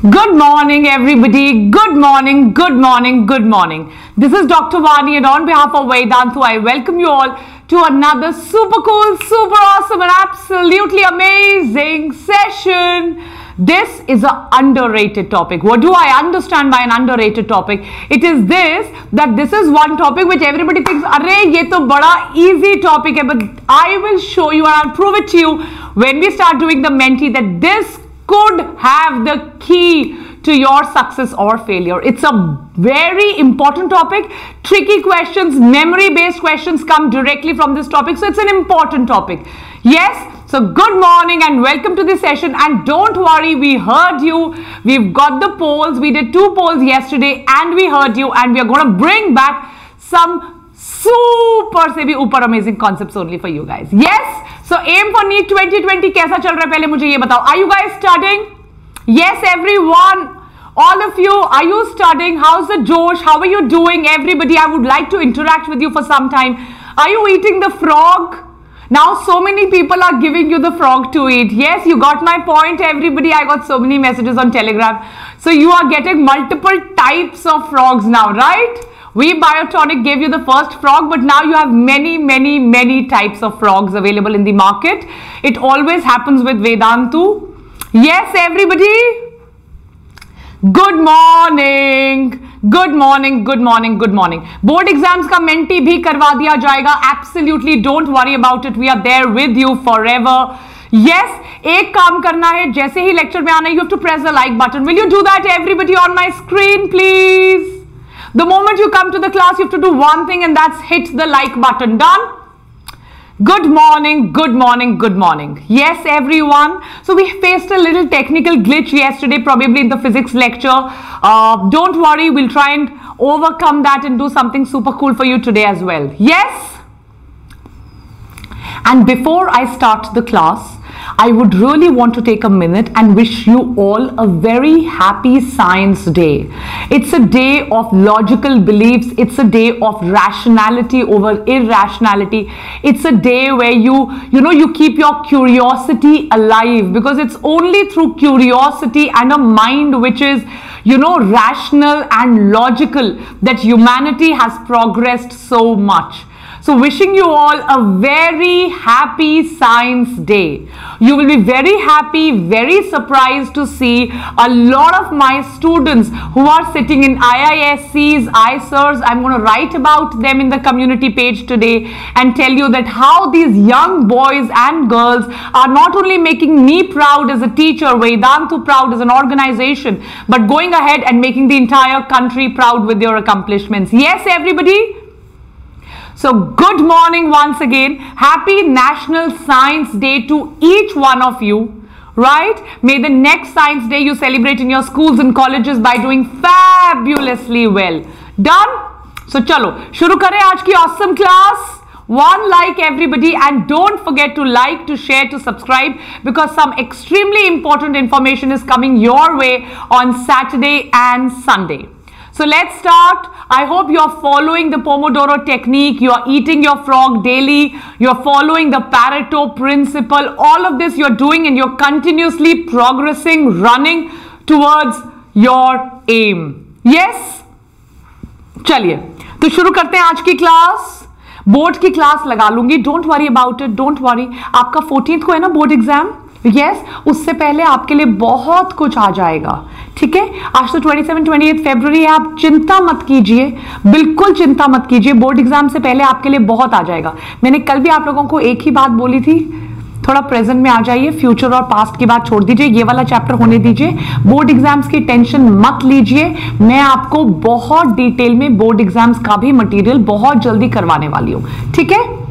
Good morning, everybody. Good morning, good morning, good morning. This is Dr. Vani, and on behalf of Vedantu, I welcome you all to another super cool, super awesome, and absolutely amazing session. This is an underrated topic. What do I understand by an underrated topic? It is this that this is one topic which everybody thinks, Array, ye to bada easy topic hai, but I will show you and I'll prove it to you when we start doing the mentee that this could have the key to your success or failure. It's a very important topic. Tricky questions, memory based questions come directly from this topic. So it's an important topic. Yes. So good morning and welcome to this session. And don't worry, we heard you. We've got the polls. We did two polls yesterday and we heard you. And we are going to bring back some super से भी ऊपर amazing concept only for you guys yes so aim for NEET 2020 कैसा चल रहा है पहले मुझे ये बताओ are you guys starting yes everyone all of you are you studying how's the josh how are you doing everybody i would like to interact with you for some time are you eating the frog now so many people are giving you the frog to eat yes you got my point everybody i got so many messages on telegram so you are getting multiple types of frogs now right we Biotonic gave you the first frog, but now you have many, many, many types of frogs available in the market. It always happens with Vedantu. Yes, everybody? Good morning. Good morning good morning good morning board exams का mentee भी करवा दिया जाएगा absolutely don't worry about it we are there with you forever yes yes एक काम करना है जैसे ही लेक्चर में आना you have to press the like button will you do that everybody on my screen please The moment you come to the class, you have to do one thing and that's hit the like button. Done? Good morning, good morning, good morning. Yes, everyone. So we faced a little technical glitch yesterday, probably in the physics lecture. Uh, don't worry, we'll try and overcome that and do something super cool for you today as well. Yes? And before I start the class, I would really want to take a minute and wish you all a very happy Science Day. It's a day of logical beliefs, it's a day of rationality over irrationality. It's a day where you, you know, you keep your curiosity alive because it's only through curiosity and a mind which is you know, rational and logical that humanity has progressed so much. So wishing you all a very happy Science Day. You will be very happy, very surprised to see a lot of my students who are sitting in IISCs, ISERs. I'm going to write about them in the community page today and tell you that how these young boys and girls are not only making me proud as a teacher, Vedantu proud as an organization, but going ahead and making the entire country proud with your accomplishments. Yes, everybody? So good morning once again. Happy National Science Day to each one of you. Right? May the next Science Day you celebrate in your schools and colleges by doing fabulously well. Done? So chalo, shuru kare aaj ki awesome class. One like everybody and don't forget to like, to share, to subscribe because some extremely important information is coming your way on Saturday and Sunday. So let's start. I hope you're following the Pomodoro technique. You're eating your frog daily. You're following the Pareto principle. All of this you're doing and you're continuously progressing, running towards your aim. Yes? चलिए तो शुरू करते हैं आज की class board की class लगा लूंगी don't worry about it don't worry आपका फोर्टीन को है ना बोर्ड एग्जाम यस yes, उससे पहले आपके लिए बहुत कुछ आ जाएगा ठीक है? आज तो 27 28 फरवरी है आप चिंता मत कीजिए बिल्कुल चिंता मत कीजिए। बोर्ड एग्ज़ाम से पहले आपके लिए बहुत आ जाएगा। मैंने कल भी आप लोगों को एक ही बात बोली थी थोड़ा प्रेजेंट में आ जाइए फ्यूचर और पास्ट की बात छोड़ दीजिए ये वाला चैप्टर होने दीजिए। बोर्ड एग्ज़ाम्स की टेंशन मत लीजिए। मैं आपको बहुत डिटेल में बोर्ड एग्ज़ाम्स का भी मटेरियल बहुत जल्दी करवाने वाली हूँ ठीक है?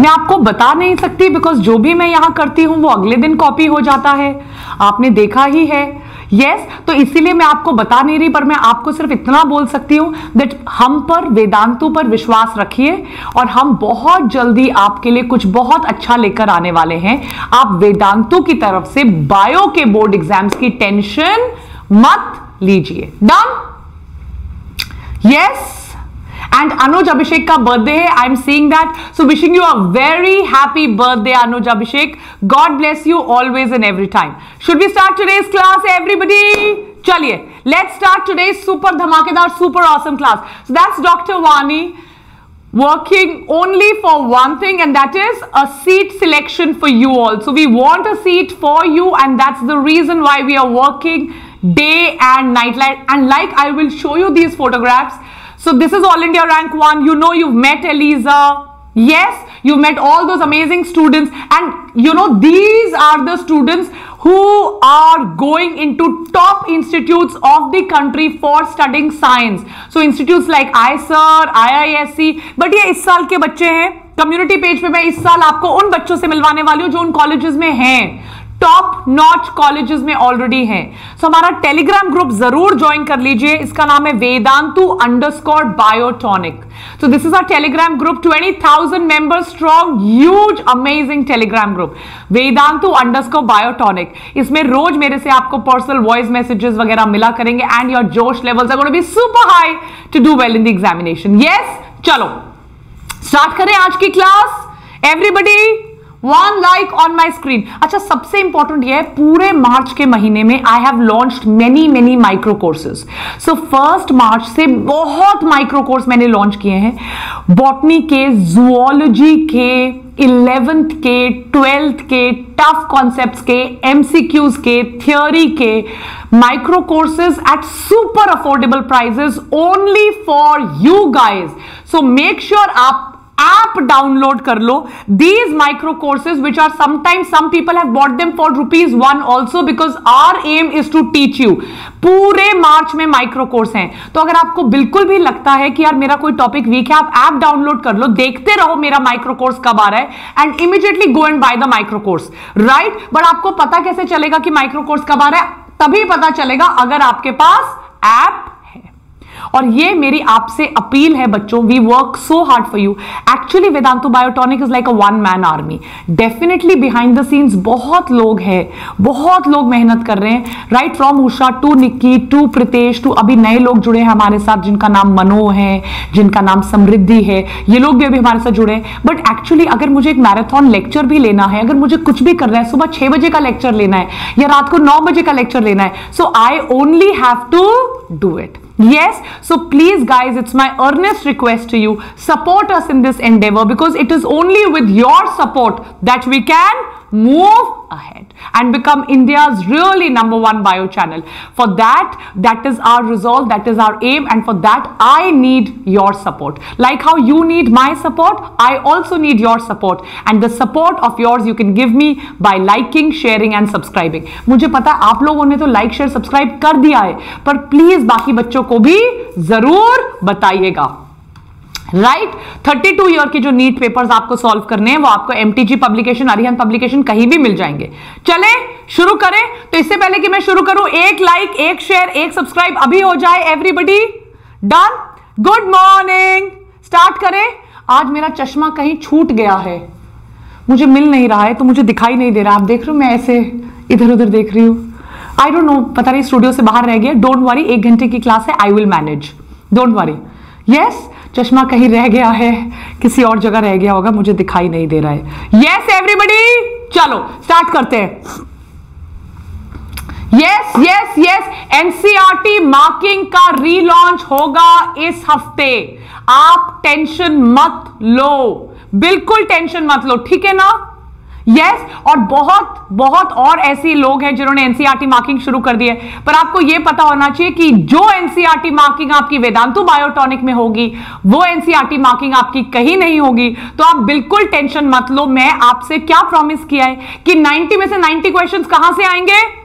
मैं आपको बता नहीं सकती बिकॉज़ जो भी मैं यहाँ करती हूँ वो अगले दिन कॉपी हो जाता है। आपने देखा ही है। यस yes, तो इसीलिए मैं आपको बता नहीं रही पर मैं आपको सिर्फ़ इतना बोल सकती हूँ दैट हम पर वेदांतु पर विश्वास रखिए और हम बहुत जल्दी आपके लिए कुछ बहुत अच्छा लेकर आने वाले हैं। आप वेदांतु की तरफ़ से बायो के बोर्ड एग्ज़ाम्स की टेंशन मत लीजिए। Done yes And Anuj Abhishek ka birthday hai. I'm seeing that. So wishing you a very happy birthday, Anuj Abhishek. God bless you always and every time. Should we start today's class, everybody? चलिए let's start today super धमाकेदार super awesome class so that's doctor Wani working only for one thing and that is a seat selection for you all so we want a seat for you and that's the reason why we are working day and night and like i will show you these photographs so this is all india rank 1 you know you've met eliza yes you met all those amazing students and you know these are the students who are going into top institutes of the country for studying science so institutes like ISER, IISc but ये इस साल के बच्चे हैं community page पे मैं इस साल आपको उन बच्चों से मिलवाने वाली हूँ जो उन कॉलेजेस में हैं टॉप नॉच कॉलेजेस में ऑलरेडी हैं। सो हमारा टेलीग्राम ग्रुप ज़रूर ज्वाइन कर लीजिए। इसका नाम है Vedantu underscore Biotonic so, this is our telegram group 20000 members strong, huge, amazing telegram group vedantu underscore biotonic इसमें रोज मेरे से आपको पर्सनल वॉइस मैसेजेस वगैरह मिला करेंगे एंड योर जोश levels are be super high to do well in the examination yes चलो। स्टार्ट करें आज की class everybody one like on my screen अच्छा सबसे इंपॉर्टेंट यह है, पूरे मार्च के महीने में I have launch many many micro courses so first March से बहुत माइक्रो कोर्स मैंने लॉन्च किए हैं. बॉटनी के जुओलॉजी के इलेवेंथ के ट्वेल्थ के टफ कॉन्सेप्ट्स के एमसीक्यूज के थियोरी के micro courses at super affordable prices only for you guys so make sure आप ऐप डाउनलोड कर लो. These micro courses which are sometimes some people have bought them for rupees one also because our aim is to teach you पूरे March में micro course हैं. तो अगर आपको बिल्कुल भी लगता है कि यार मेरा कोई टॉपिक वीक है, आप ऐप डाउनलोड कर लो, देखते रहो मेरा माइक्रो कोर्स कब आ रहा है and immediately go and buy the micro course right but आपको पता कैसे चलेगा कि माइक्रो कोर्स कब आ रहा है? तभी पता चलेगा अगर आपके पास ऐप और ये मेरी आपसे अपील है बच्चों we work so hard for you actually Vedantu Biotonic is like a one man army definitely behind the scenes बहुत लोग हैं, बहुत लोग मेहनत कर रहे हैं। Right from Usha to Nikki to Pritesh to अभी नए लोग जुड़े हैं हमारे साथ, जिनका नाम मनो है, जिनका नाम समृद्धि है। ये लोग भी अभी हमारे साथ जुड़े हैं। बट एक्चुअली अगर मुझे एक मैराथन लेक्चर भी लेना है, अगर मुझे कुछ भी करना है, सुबह छह बजे का लेक्चर लेना है या रात को नौ बजे का लेक्चर लेना है so I only have to do it Yes, so please guys, it's my earnest request to you, support us in this endeavor because it is only with your support that we can move ahead and become India's really number one bio channel. For that, that is our resolve, that is our aim and for that, I need your support. Like how you need my support, I also need your support and the support of yours you can give me by liking, sharing and subscribing. मुझे पता है आप लोगों ने तो like share subscribe कर दिया है पर प्लीज बाकी बच्चों को भी जरूर बताइएगा राइट थर्टी टू ईयर के जो नीट पेपर्स आपको सॉल्व करने हैं, वो आपको एमटीजी पब्लिकेशन अरिहन पब्लिकेशन कहीं भी मिल जाएँगे। चले, शुरू करें। तो इससे पहले कि मैं शुरू करूँ, एक लाइक एक शेयर एक सब्सक्राइब अभी हो जाए everybody done good morning start करें। आज मेरा चश्मा कहीं छूट गया है। मुझे मिल नहीं रहा है तो मुझे दिखाई नहीं दे रहा। आप देख रहे हो मैं ऐसे इधर उधर देख रही हूँ। आई डोंट नो पता नहीं स्टूडियो से बाहर रह गया। डोंट वरी एक घंटे की क्लास है I will manage don't worry yes चश्मा कहीं रह गया है, किसी और जगह रह गया होगा, मुझे दिखाई नहीं दे रहा है। यस एवरीबडी चलो स्टार्ट करते हैं। Yes yes yes NCERT marking का रीलॉन्च होगा इस हफ़्ते। आप टेंशन मत लो। बिल्कुल टेंशन मत लो, ठीक है ना? Yes, और बहुत बहुत और ऐसे लोग हैं जिन्होंने एनसीआरटी मार्किंग e शुरू कर दी है। पर आपको यह पता होना चाहिए कि जो एनसीआरटी मार्किंग e आपकी वेदांतु बायोटॉनिक में होगी वो एनसीआरटी मार्किंग e आपकी कहीं नहीं होगी। तो आप बिल्कुल टेंशन मत लो मैं आपसे क्या प्रॉमिस किया है कि 90 में से 90 क्वेश्चंस कहाँ से आएँगे?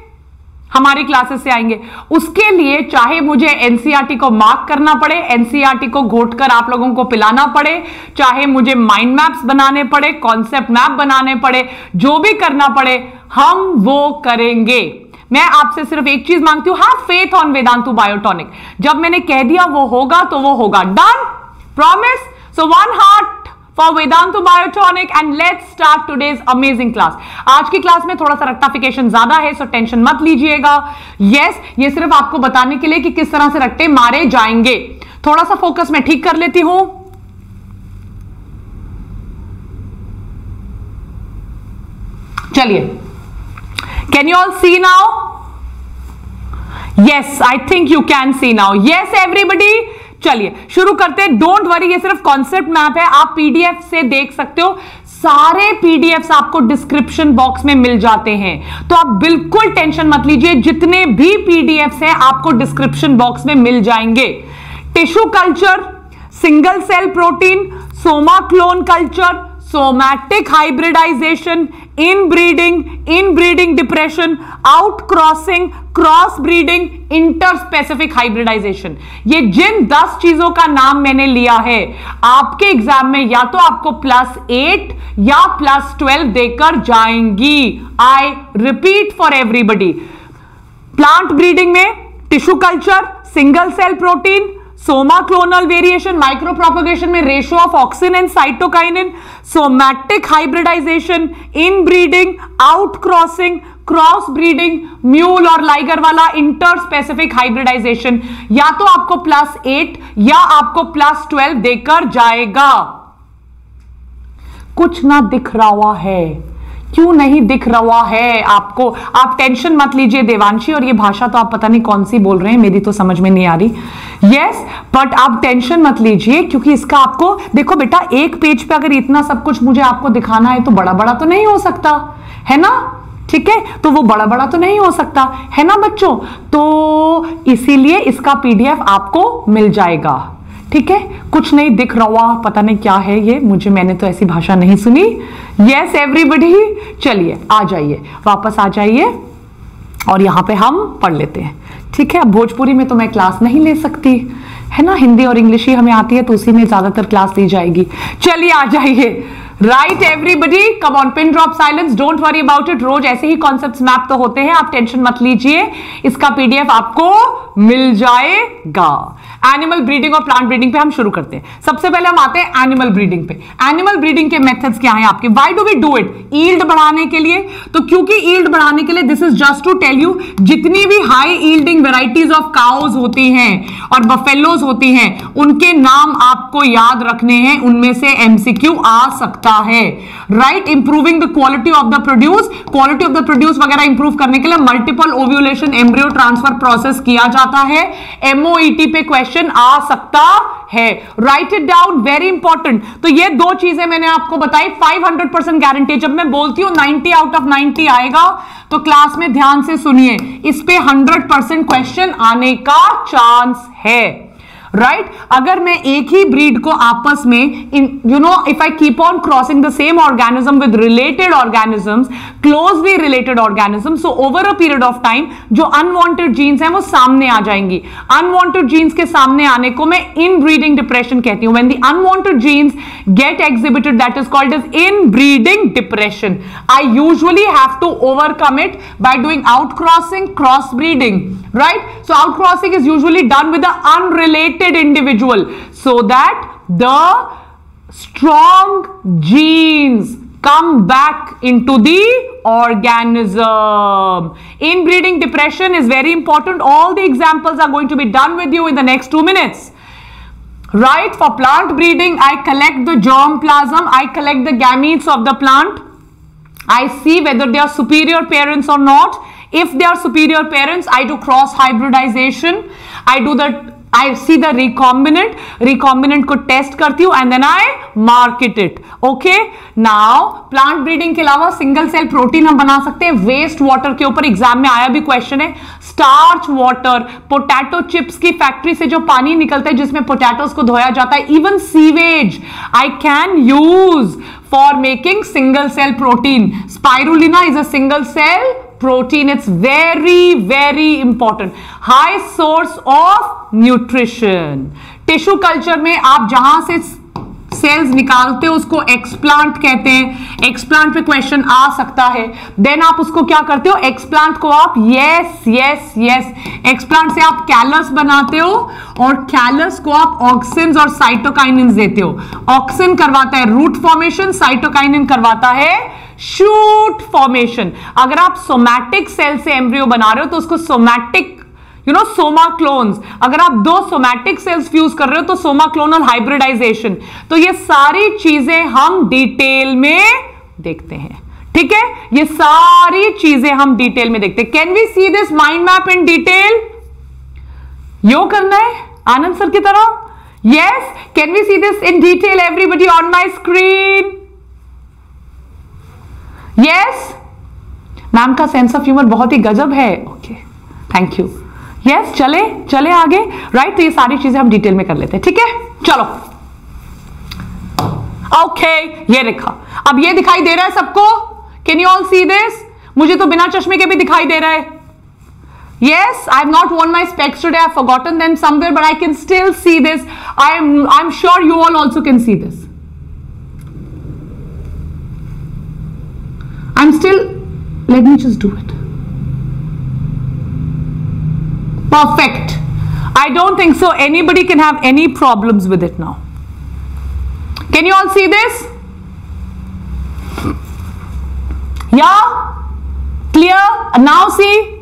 हमारी क्लासेस से आएँगे। उसके लिए चाहे मुझे एनसीआरटी को मार्क करना पड़े एनसीआरटी को घोटकर आप लोगों को पिलाना पड़े, चाहे मुझे माइंड मैप्स बनाने पड़े कॉन्सेप्ट मैप बनाने पड़े, जो भी करना पड़े, हम वो करेंगे। मैं आपसे सिर्फ़ एक चीज़ मांगती हूँ have faith on Vedantu Biotonic जब मैंने कह दिया वो होगा तो वो होगा। Done promise so one heart for Vedantu Biotonic and let's start today's amazing class आज की क्लास में थोड़ा सा रक्टाफिकेशन ज़्यादा है सो टेंशन मत लीजिएगा। यस yes, ये सिर्फ़ आपको बताने के लिए कि किस तरह से रट्टे मारे जाएँगे। थोड़ा सा फोकस मैं ठीक कर लेती हूँ। चलिए। Can you all see now yes I think you can see now yes everybody चलिए, शुरू करते हैं। डोंट वरी ये सिर्फ़ कॉन्सेप्ट मैप है। आप पीडीएफ से देख सकते हो। सारे पीडीएफ आपको डिस्क्रिप्शन बॉक्स में मिल जाते हैं। तो आप बिल्कुल टेंशन मत लीजिए। जितने भी पीडीएफ हैं, आपको डिस्क्रिप्शन बॉक्स में मिल जाएँगे। Tissue culture single cell protein soma clone culture somatic hybridization inbreeding inbreeding depression, outcrossing cross breeding interspecific hybridization ये जिन 10 चीज़ों का नाम मैंने लिया है, आपके एग्ज़ाम में या तो आपको प्लस एट या प्लस ट्वेल्व देकर जाएँगी। I repeat for everybody plant breeding में tissue culture single cell protein somaclonal variation micropropagation में ratio of auxin and cytokinin somatic hybridisation inbreeding outcrossing crossbreeding mule और लाइगर वाला इंटर स्पेसिफिक हाइब्रिडाइजेशन या तो आपको plus eight या आपको plus twelve देकर जाएगा। कुछ ना दिख रहा है। क्यों नहीं दिख रहा है आपको? आप टेंशन मत लीजिए देवांशी, और ये भाषा तो आप पता नहीं कौन सी बोल रहे हैं, मेरी तो समझ में नहीं आ रही। यस बट आप टेंशन मत लीजिए, क्योंकि इसका आपको, देखो बेटा, एक पेज पे अगर इतना सब कुछ मुझे आपको दिखाना है तो बड़ा बड़ा तो नहीं हो सकता। है ना? ठीक है? तो वो बड़ा बड़ा तो नहीं हो सकता। है ना बच्चों? तो इसीलिए इसका पीडीएफ आपको मिल जाएगा। ठीक है? कुछ नहीं दिख रहा, पता नहीं क्या है ये, मुझे, मैंने तो ऐसी भाषा नहीं सुनी। यस एवरीबडी चलिए, आ जाइए। वापस आ जाइए। और यहाँ पे हम पढ़ लेते हैं। ठीक है, अब भोजपुरी में तो मैं क्लास नहीं ले सकती। है ना? हिंदी और इंग्लिश ही हमें आती है तो उसी में ज़्यादातर क्लास ली जाएगी। चलिए, आ जाइए। Right everybody come on pin drop silence don't worry about it रोज ऐसे ही कॉन्सेप्ट मैप तो होते हैं। आप टेंशन मत लीजिए। इसका पीडीएफ आपको मिल जाएगा। एनिमल ब्रीडिंग और प्लांट ब्रीडिंग पे हम शुरू करते हैं। सबसे पहले हम आते हैं एनिमल ब्रीडिंग पे। एनिमल ब्रीडिंग के मेथड्स क्या हैं आपके? Why do we do it yield बढ़ाने के लिए। तो क्योंकि ईल्ड बढ़ाने के लिए this is just to tell you जितनी भी high yielding varieties of cows होती हैं और बफेलोज होती हैं, उनके नाम आपको याद रखने हैं। उनमें से एमसीक्यू आ सकता है। Right improving the quality of the produce quality of the produce वगैरह इंप्रूव करने के लिए multiple ovulation embryo transfer process किया जाता है। एमओईटी पे क्वेश्चन क्वेश्चन आ सकता है। Write it down very important तो ये दो चीज़ें मैंने आपको बताई 500 परसेंट गारंटी जब मैं बोलती हूँ 90 आउट ऑफ़ 90 आएगा तो क्लास में ध्यान से सुनिए, इस पे 100 परसेंट क्वेश्चन आने का चांस है। Right right? अगर मैं एक ही ब्रीड को आपस में you know if I keep on crossing the same organism with related organisms closely related organism so over a period of time जो अनवांटेड जीन्स हैं, वो सामने आ जाएँगी। अनवांटेड जीन्स के सामने आने को मैं इन ब्रीडिंग डिप्रेशन कहती हूँ। When the unwanted genes get exhibited that is called as inbreeding depression I usually have to overcome it by doing outcrossing cross breeding right so crossing is usually done with the unrelated individual so that the strong genes come back into the organism. Inbreeding depression is very important. All the examples are going to be done with you in the next two minutes. Right, for plant breeding, I collect the germplasm, I collect the gametes of the plant. I see whether they are superior parents or not. If they are superior parents, I do cross hybridization. I do the I see the recombinant recombinant को test करती हूँ and then I market it okay now plant breeding के अलावा single cell protein हम बना सकते हैं waste water के ऊपर. एग्ज़ाम में आया भी क्वेश्चन है. स्टार्च वाटर पोटैटो चिप्स की फैक्ट्री से जो पानी निकलता है, जिसमें पोटैटोस को धोया जाता है even sewage I can use for making single cell protein spirulina is a single cell protein. It's very very important. High source of nutrition. Tissue culture में आप जहाँ से सेल्स निकालते हो, उसको एक्सप्लांट कहते हैं। एक्सप्लांट पे क्वेश्चन आ सकता है। देन आप उसको क्या करते हो? एक्सप्लांट को आप यस यस यस एक्सप्लांट से आप कैलस बनाते हो और कैलस को आप ऑक्सिन और साइटोकाइनिन देते हो। ऑक्सिन करवाता है। रूट फॉर्मेशन साइटोकाइनिन करवाता है। Shoot formation. अगर आप सोमैटिक सेल से एम्ब्रियो बना रहे हो तो उसको somatic you know soma clones अगर आप दो सोमैटिक सेल्स फ्यूज कर रहे हो तो सोमा क्लोनल हाइब्रिडाइजेशन तो ये सारी चीज़ें हम डिटेल में देखते हैं। ठीक है? ये सारी चीज़ें हम डिटेल में देखते हैं। Can we see this mind map in detail यो करना है? आनंद सर की तरह? Yes can we see this in detail everybody on my screen yes ma'am का सेंस ऑफ़ ह्यूमर बहुत ही गजब है ओके थैंक यू यस चले चले आगे राइट right? तो ये सारी चीज़ें हम डिटेल में कर लेते हैं ठीक है चलो ओके okay, ये देखा अब ये दिखाई दे रहा है सबको can you all see this मुझे तो बिना चश्मे के भी दिखाई दे रहा है yes i have not worn my specs today i've forgotten them somewhere but i can still see this i'm i'm sure you all also can see this i'm still let me just do it perfect i don't think so anybody can have any problems with it now can you all see this? Yeah? Clear? Now see?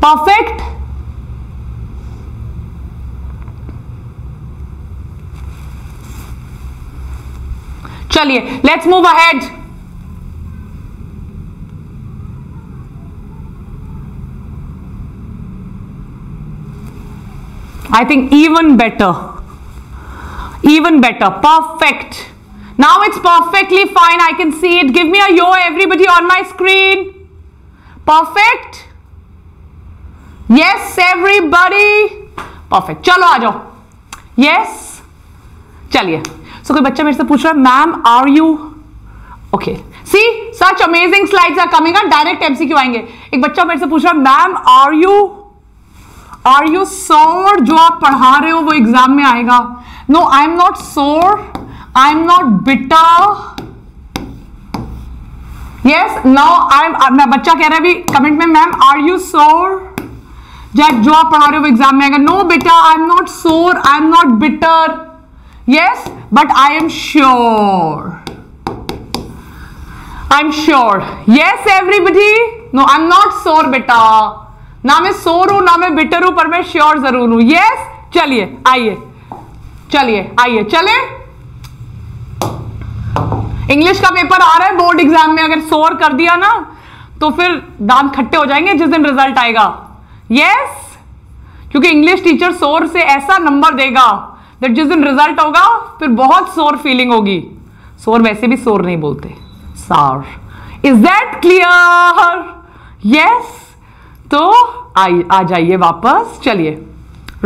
Perfect? चलिए let's move ahead. I think even better. Even better. Perfect. Now it's perfectly fine. I can see it. Give me a yo, everybody on my screen. Perfect. Yes, everybody. Perfect. चलो आ जाओ. Yes. चलिए. So, कोई बच्चा मेरे से पूछ रहा है ma'am are you okay see such amazing slides are coming direct MCQ आएँगे. एक बच्चा मेरे से पूछ रहा है ma'am are you are you sour जो आप पढ़ा रहे हो, वो एग्ज़ाम में आएगा. No I am not sour I am not bitter yes no I am बच्चा कह रहा है अभी कमेंट में ma'am are you sour Jack, जो आप पढ़ा रहे हो, वो एग्ज़ाम में आएगा. नो बेटा I am not sour I am not bitter I am sure I am sure yes everybody no I am not sour बेटा. ना मैं सोर हूँ, ना मैं बिटर हूँ, पर मैं श्योर ज़रूर हूँ. यस चलिए, आइए. चलिए, आइए. चले? इंग्लिश का पेपर आ रहा है बोर्ड एग्ज़ाम में अगर सोर कर दिया ना तो फिर दांत खट्टे हो जाएँगे जिस दिन रिज़ल्ट आएगा. यस क्योंकि इंग्लिश टीचर सोर से ऐसा नंबर देगा. दैट जिस दिन रिज़ल्ट होगा, फिर बहुत सोर फीलिंग होगी। सोर वैसे भी सोर नहीं बोलते। सार इज़ दैट क्लियर यस तो आ जाइए वापस। चलिए।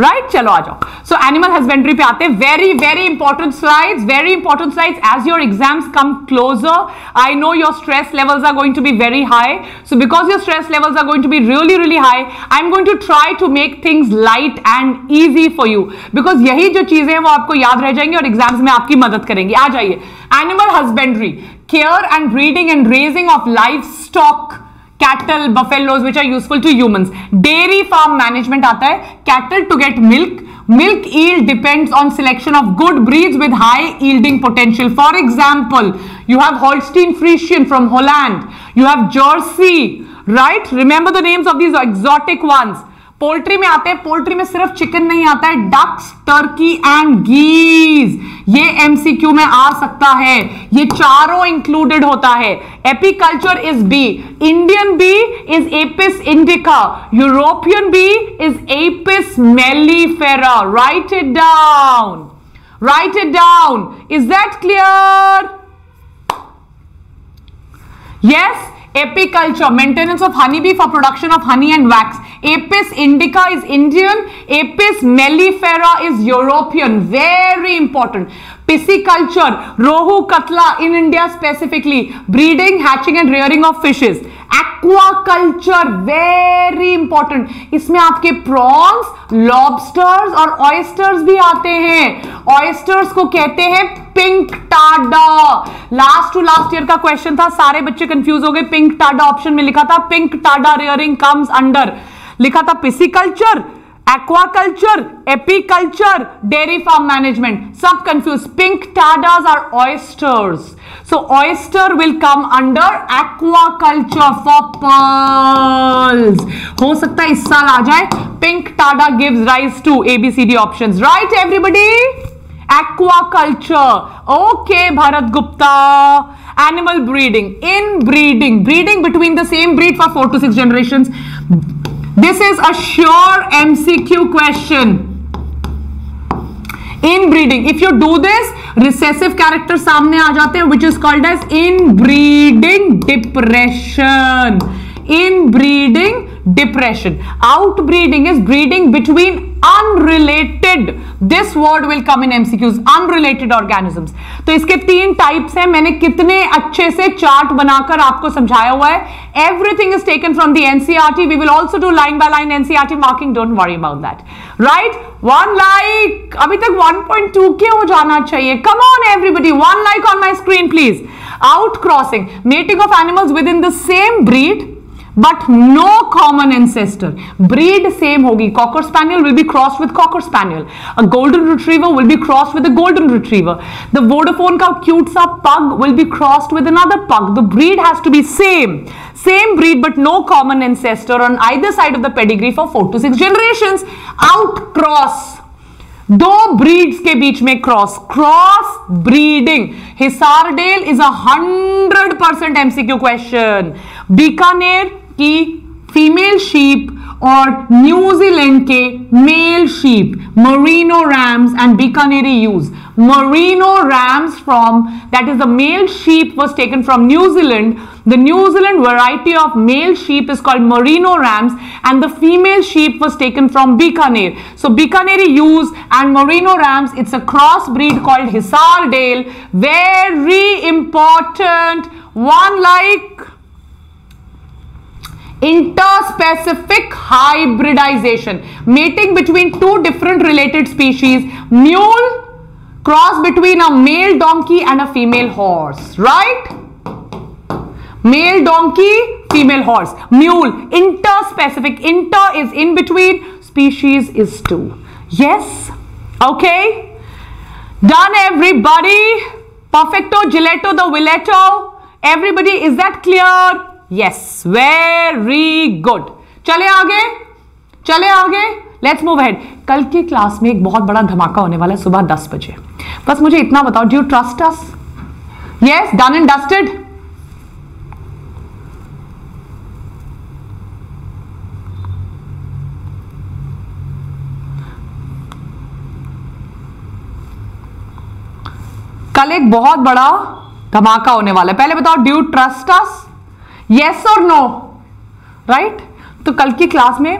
Right right? चलो आ जाओ। सो एनिमल हस्बेंड्री पे आते हैं। Very very important slides very important slides as your exams come closer I know your stress levels are going to be very high so because your stress levels are going to be really really high I am going to try to make things light and easy for you because यही जो चीज़ें हैं, वो आपको याद रह जाएँगी और एग्ज़ाम्स में आपकी मदद करेंगी। आ जाइए। Animal husbandry care and breeding and raising of livestock cattle buffaloes which are useful to human dairy farm management आता है. Cattle to get milk milk yield depends on selection of good breed with high yielding potential for example you have Holstein Friesian from Holland you have Jersey right remember the names of these exotic ones poultry में आते हैं, poultry में सिर्फ़ chicken नहीं आता है ducks turkey and geese ये MCQ में आ सकता है। ये चारों इंक्लूडेड होता है। Apiculture is bee Indian bee is Apis indica European bee is Apis mellifera write it down write it down is that clear yes apiculture maintenance of honeybee for production of honey and wax. Apis indica is indian. Apis mellifera is european. Very important. Pisciculture rohu katla in india specifically. Breeding hatching and rearing of fishes aquaculture very important इसमें आपके prawns lobsters और oysters भी आते हैं। Oysters को कहते हैं pinctada last to last year का क्वेश्चन था, सारे बच्चे कंफ्यूज हो गए। पिंक टाडा ऑप्शन में लिखा था pink Tada rearing comes under लिखा था pisciculture aquaculture apiculture dairy farm management सब confused pink tadas are oysters so oyster will come under aquaculture for pearls हो सकता है इस साल आ जाए pink tada gives rise to abcd options right everybody aquaculture okay bharat gupta animal breeding in breeding breeding between the same breed for 4 to 6 generations This is a sure q question inbreeding if you do this recessive character सामने आ जाते हैं which is called as inbreeding depression inbreeding depression outbreeding is breeding between unrelated, this word will come in mcqs unrelated organisms. तो इसके तीन types हैं, मैंने कितने अच्छे से चार्ट बनाकर आपको समझाया हुआ है। Everything is taken from the NCERT we will also do line by line NCERT marking don't worry about that right one like अभी तक 1.2 के हो जाना चाहिए? Come on everybody one like on my screen please outcrossing mating of animals within the same breed but no common ancestor. Breed same hogi. Cocker Spaniel will be crossed with Cocker Spaniel. A Golden Retriever will be crossed with a Golden Retriever. The Vodafone ka cute sa pug will be crossed with another pug. The breed has to be same. Same breed but no common ancestor on either side of the pedigree for 4 to 6 generations. Out cross. दो breeds के बीच में cross cross breeding Hissardale is a hundred percent MCQ question Bikaner की female sheep और New Zealand के male sheep merino rams and Bikaneri use merino rams from that is the male sheep was taken from New Zealand The New Zealand variety of male sheep is called Merino rams and the female sheep was taken from Bikaner. So Bikaneri ewes and Merino rams, it's a cross breed called Hisardale. Very important. One like interspecific hybridization. Mating between two different related species. Mule cross between a male donkey and a female horse. Right? Male donkey female horse. Mule. Interspecific. Inter is in between. Species is two. Yes? Okay. Done everybody. Perfecto giletto the villetto everybody is that clear yes very good चले आगे चले आगे. Let's move ahead कल की class में एक बहुत बड़ा धमाका होने वाला है सुबह दस बजे. बस मुझे इतना बताओ do you trust us yes done and dusted कल एक बहुत बड़ा धमाका होने वाला है. पहले बताओ ड्यू ट्रस्ट अस यस और नो राइट तो कल की क्लास में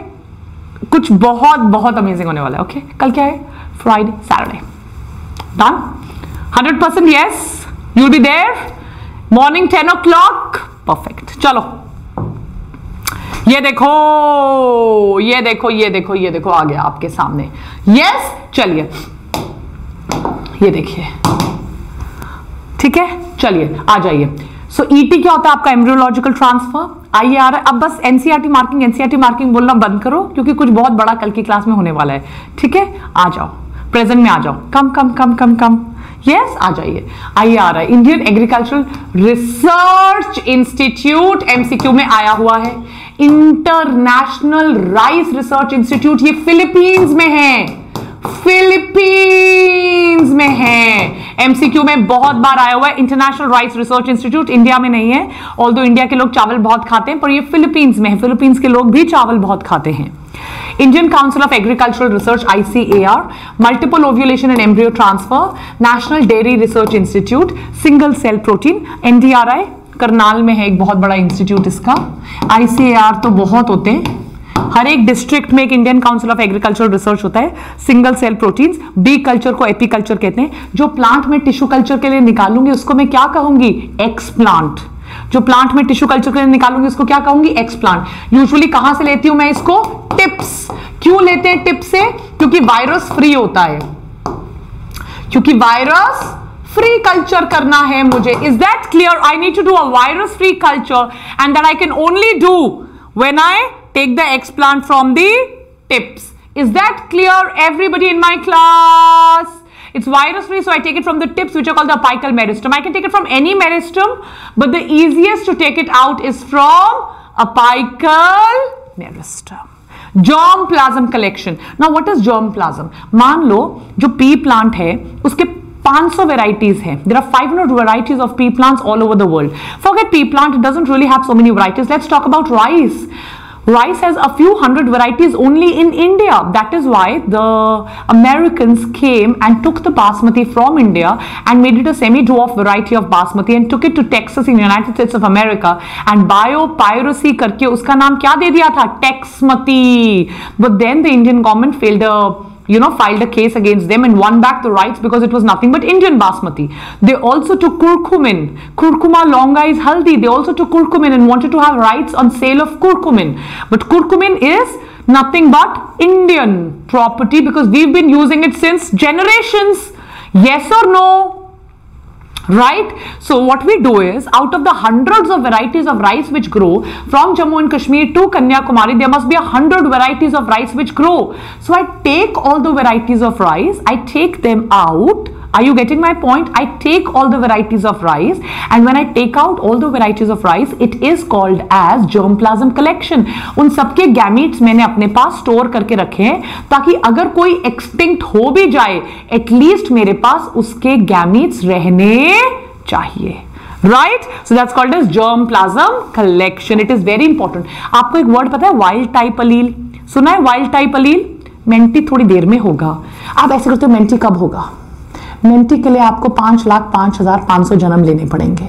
कुछ बहुत बहुत अमेजिंग होने वाला है ओके okay? कल क्या है? Friday Saturday done hundred percent yes you be there morning ten o'clock perfect चलो. ये देखो ये देखो ये देखो ये देखो आ गया आपके सामने. यस चलिए. ये देखिए. ठीक है? चलिए, आ जाइए. सो so, ईटी e क्या होता है आपका? एम्ब्रियोलॉजिकल ट्रांसफ़र आइए आ रहा है अब बस एनसीआरटी मार्किंग एनसीआरटी मार्किंग बोलना बंद करो क्योंकि कुछ बहुत बड़ा कल की क्लास में होने वाला है। ठीक है? आ जाओ। प्रेजेंट में आ जाओ। Come come come come come yes yes, आ जाइए। आइए आ रहा है Indian agricultural research institute MCQ में आया हुआ है। इंटरनेशनल राइस रिसर्च इंस्टीट्यूट ये फिलीपींस में है। फिलीपींस में है। एमसीक्यू में बहुत बार आया हुआ है। International rice research institute India में नहीं है। ऑल इंडिया के लोग चावल बहुत खाते हैं, पर ये फिलीपींस में है। फिलीपींस के लोग भी चावल बहुत खाते हैं। Indian council of agricultural research ICAR multiple ovulation and embryo transfer national dairy research institute single cell protein NDRI Karnal में है एक बहुत बड़ा इंस्टीट्यूट इसका। आईसीएआर तो बहुत होते हैं। हर एक डिस्ट्रिक्ट में एक Indian council of agriculture research होता है single cell proteins bee culture को एपीकल्चर कहते हैं। जो प्लांट में टिश्यू कल्चर के लिए निकालूँगी, उसको मैं क्या कहूँगी? एक्स प्लांट जो प्लांट में टिश्यू कल्चर के लिए निकालूँगी, उसको क्या कहूँगी? एक्स प्लांट यूजुअली कहाँ से लेती हूँ मैं इसको? टिप्स क्यों लेते हैं टिप्स से? क्योंकि वायरस फ्री होता है। क्योंकि वायरस फ्री कल्चर करना है मुझे। Is that clear I need to do a virus free culture and that I can only do when I take the explant from the tips. Is that clear everybody in my class? It's virus free, so I take it from the tips which are called the apical meristem. I can take it from any meristem, but the easiest to take it out is from apical meristem. Germ plasm collection ना what is germ plasm मान लो जो P plant है उसके 500 varieties hai. There are 500 varieties of pea plants all over the world. Forget pea plant, it doesn't really have so many varieties. Let's talk about rice. Rice has a few hundred varieties only in India. That is why the Americans came and took the basmati from India and made it a semi-dwarf variety of basmati and took it to Texas in the United States of America and biopiracy करके उसका नाम क्या दे दिया था Texmati. But then the Indian government failed a you know, filed a case against them and won back the rights because it was nothing but Indian basmati. They also took curcumin. Curcuma longa is healthy. They also took curcumin and wanted to have rights on sale of curcumin. But curcumin is nothing but Indian property because we've been using it since generations. Yes or no? Right? So what we do is out of the hundreds of varieties of rice which grow from jammu and kashmir to kanyakumari there must be a hundred varieties of rice which grow. So i take all the varieties of rice i take them out are you getting my point? I take all the varieties of rice and when I take out all the varieties of rice, it is called as germplasm collection. उन सबके gametes मैंने अपने पास store करके रखे हैं ताकि अगर कोई extinct हो भी जाए least मेरे पास उसके gametes रहने चाहिए right so that's called as germplasm collection it is very important आपको एक वर्ड पता है वाइल्ड टाइप अलील सुना है वाइल्ड टाइप अलील मेंटी थोड़ी देर में होगा आप ऐसे करते हो मेंटी कब होगा मेंटी के लिए आपको पाँच लाख पाँच हज़ार पाँच सौ जन्म लेने पड़ेंगे।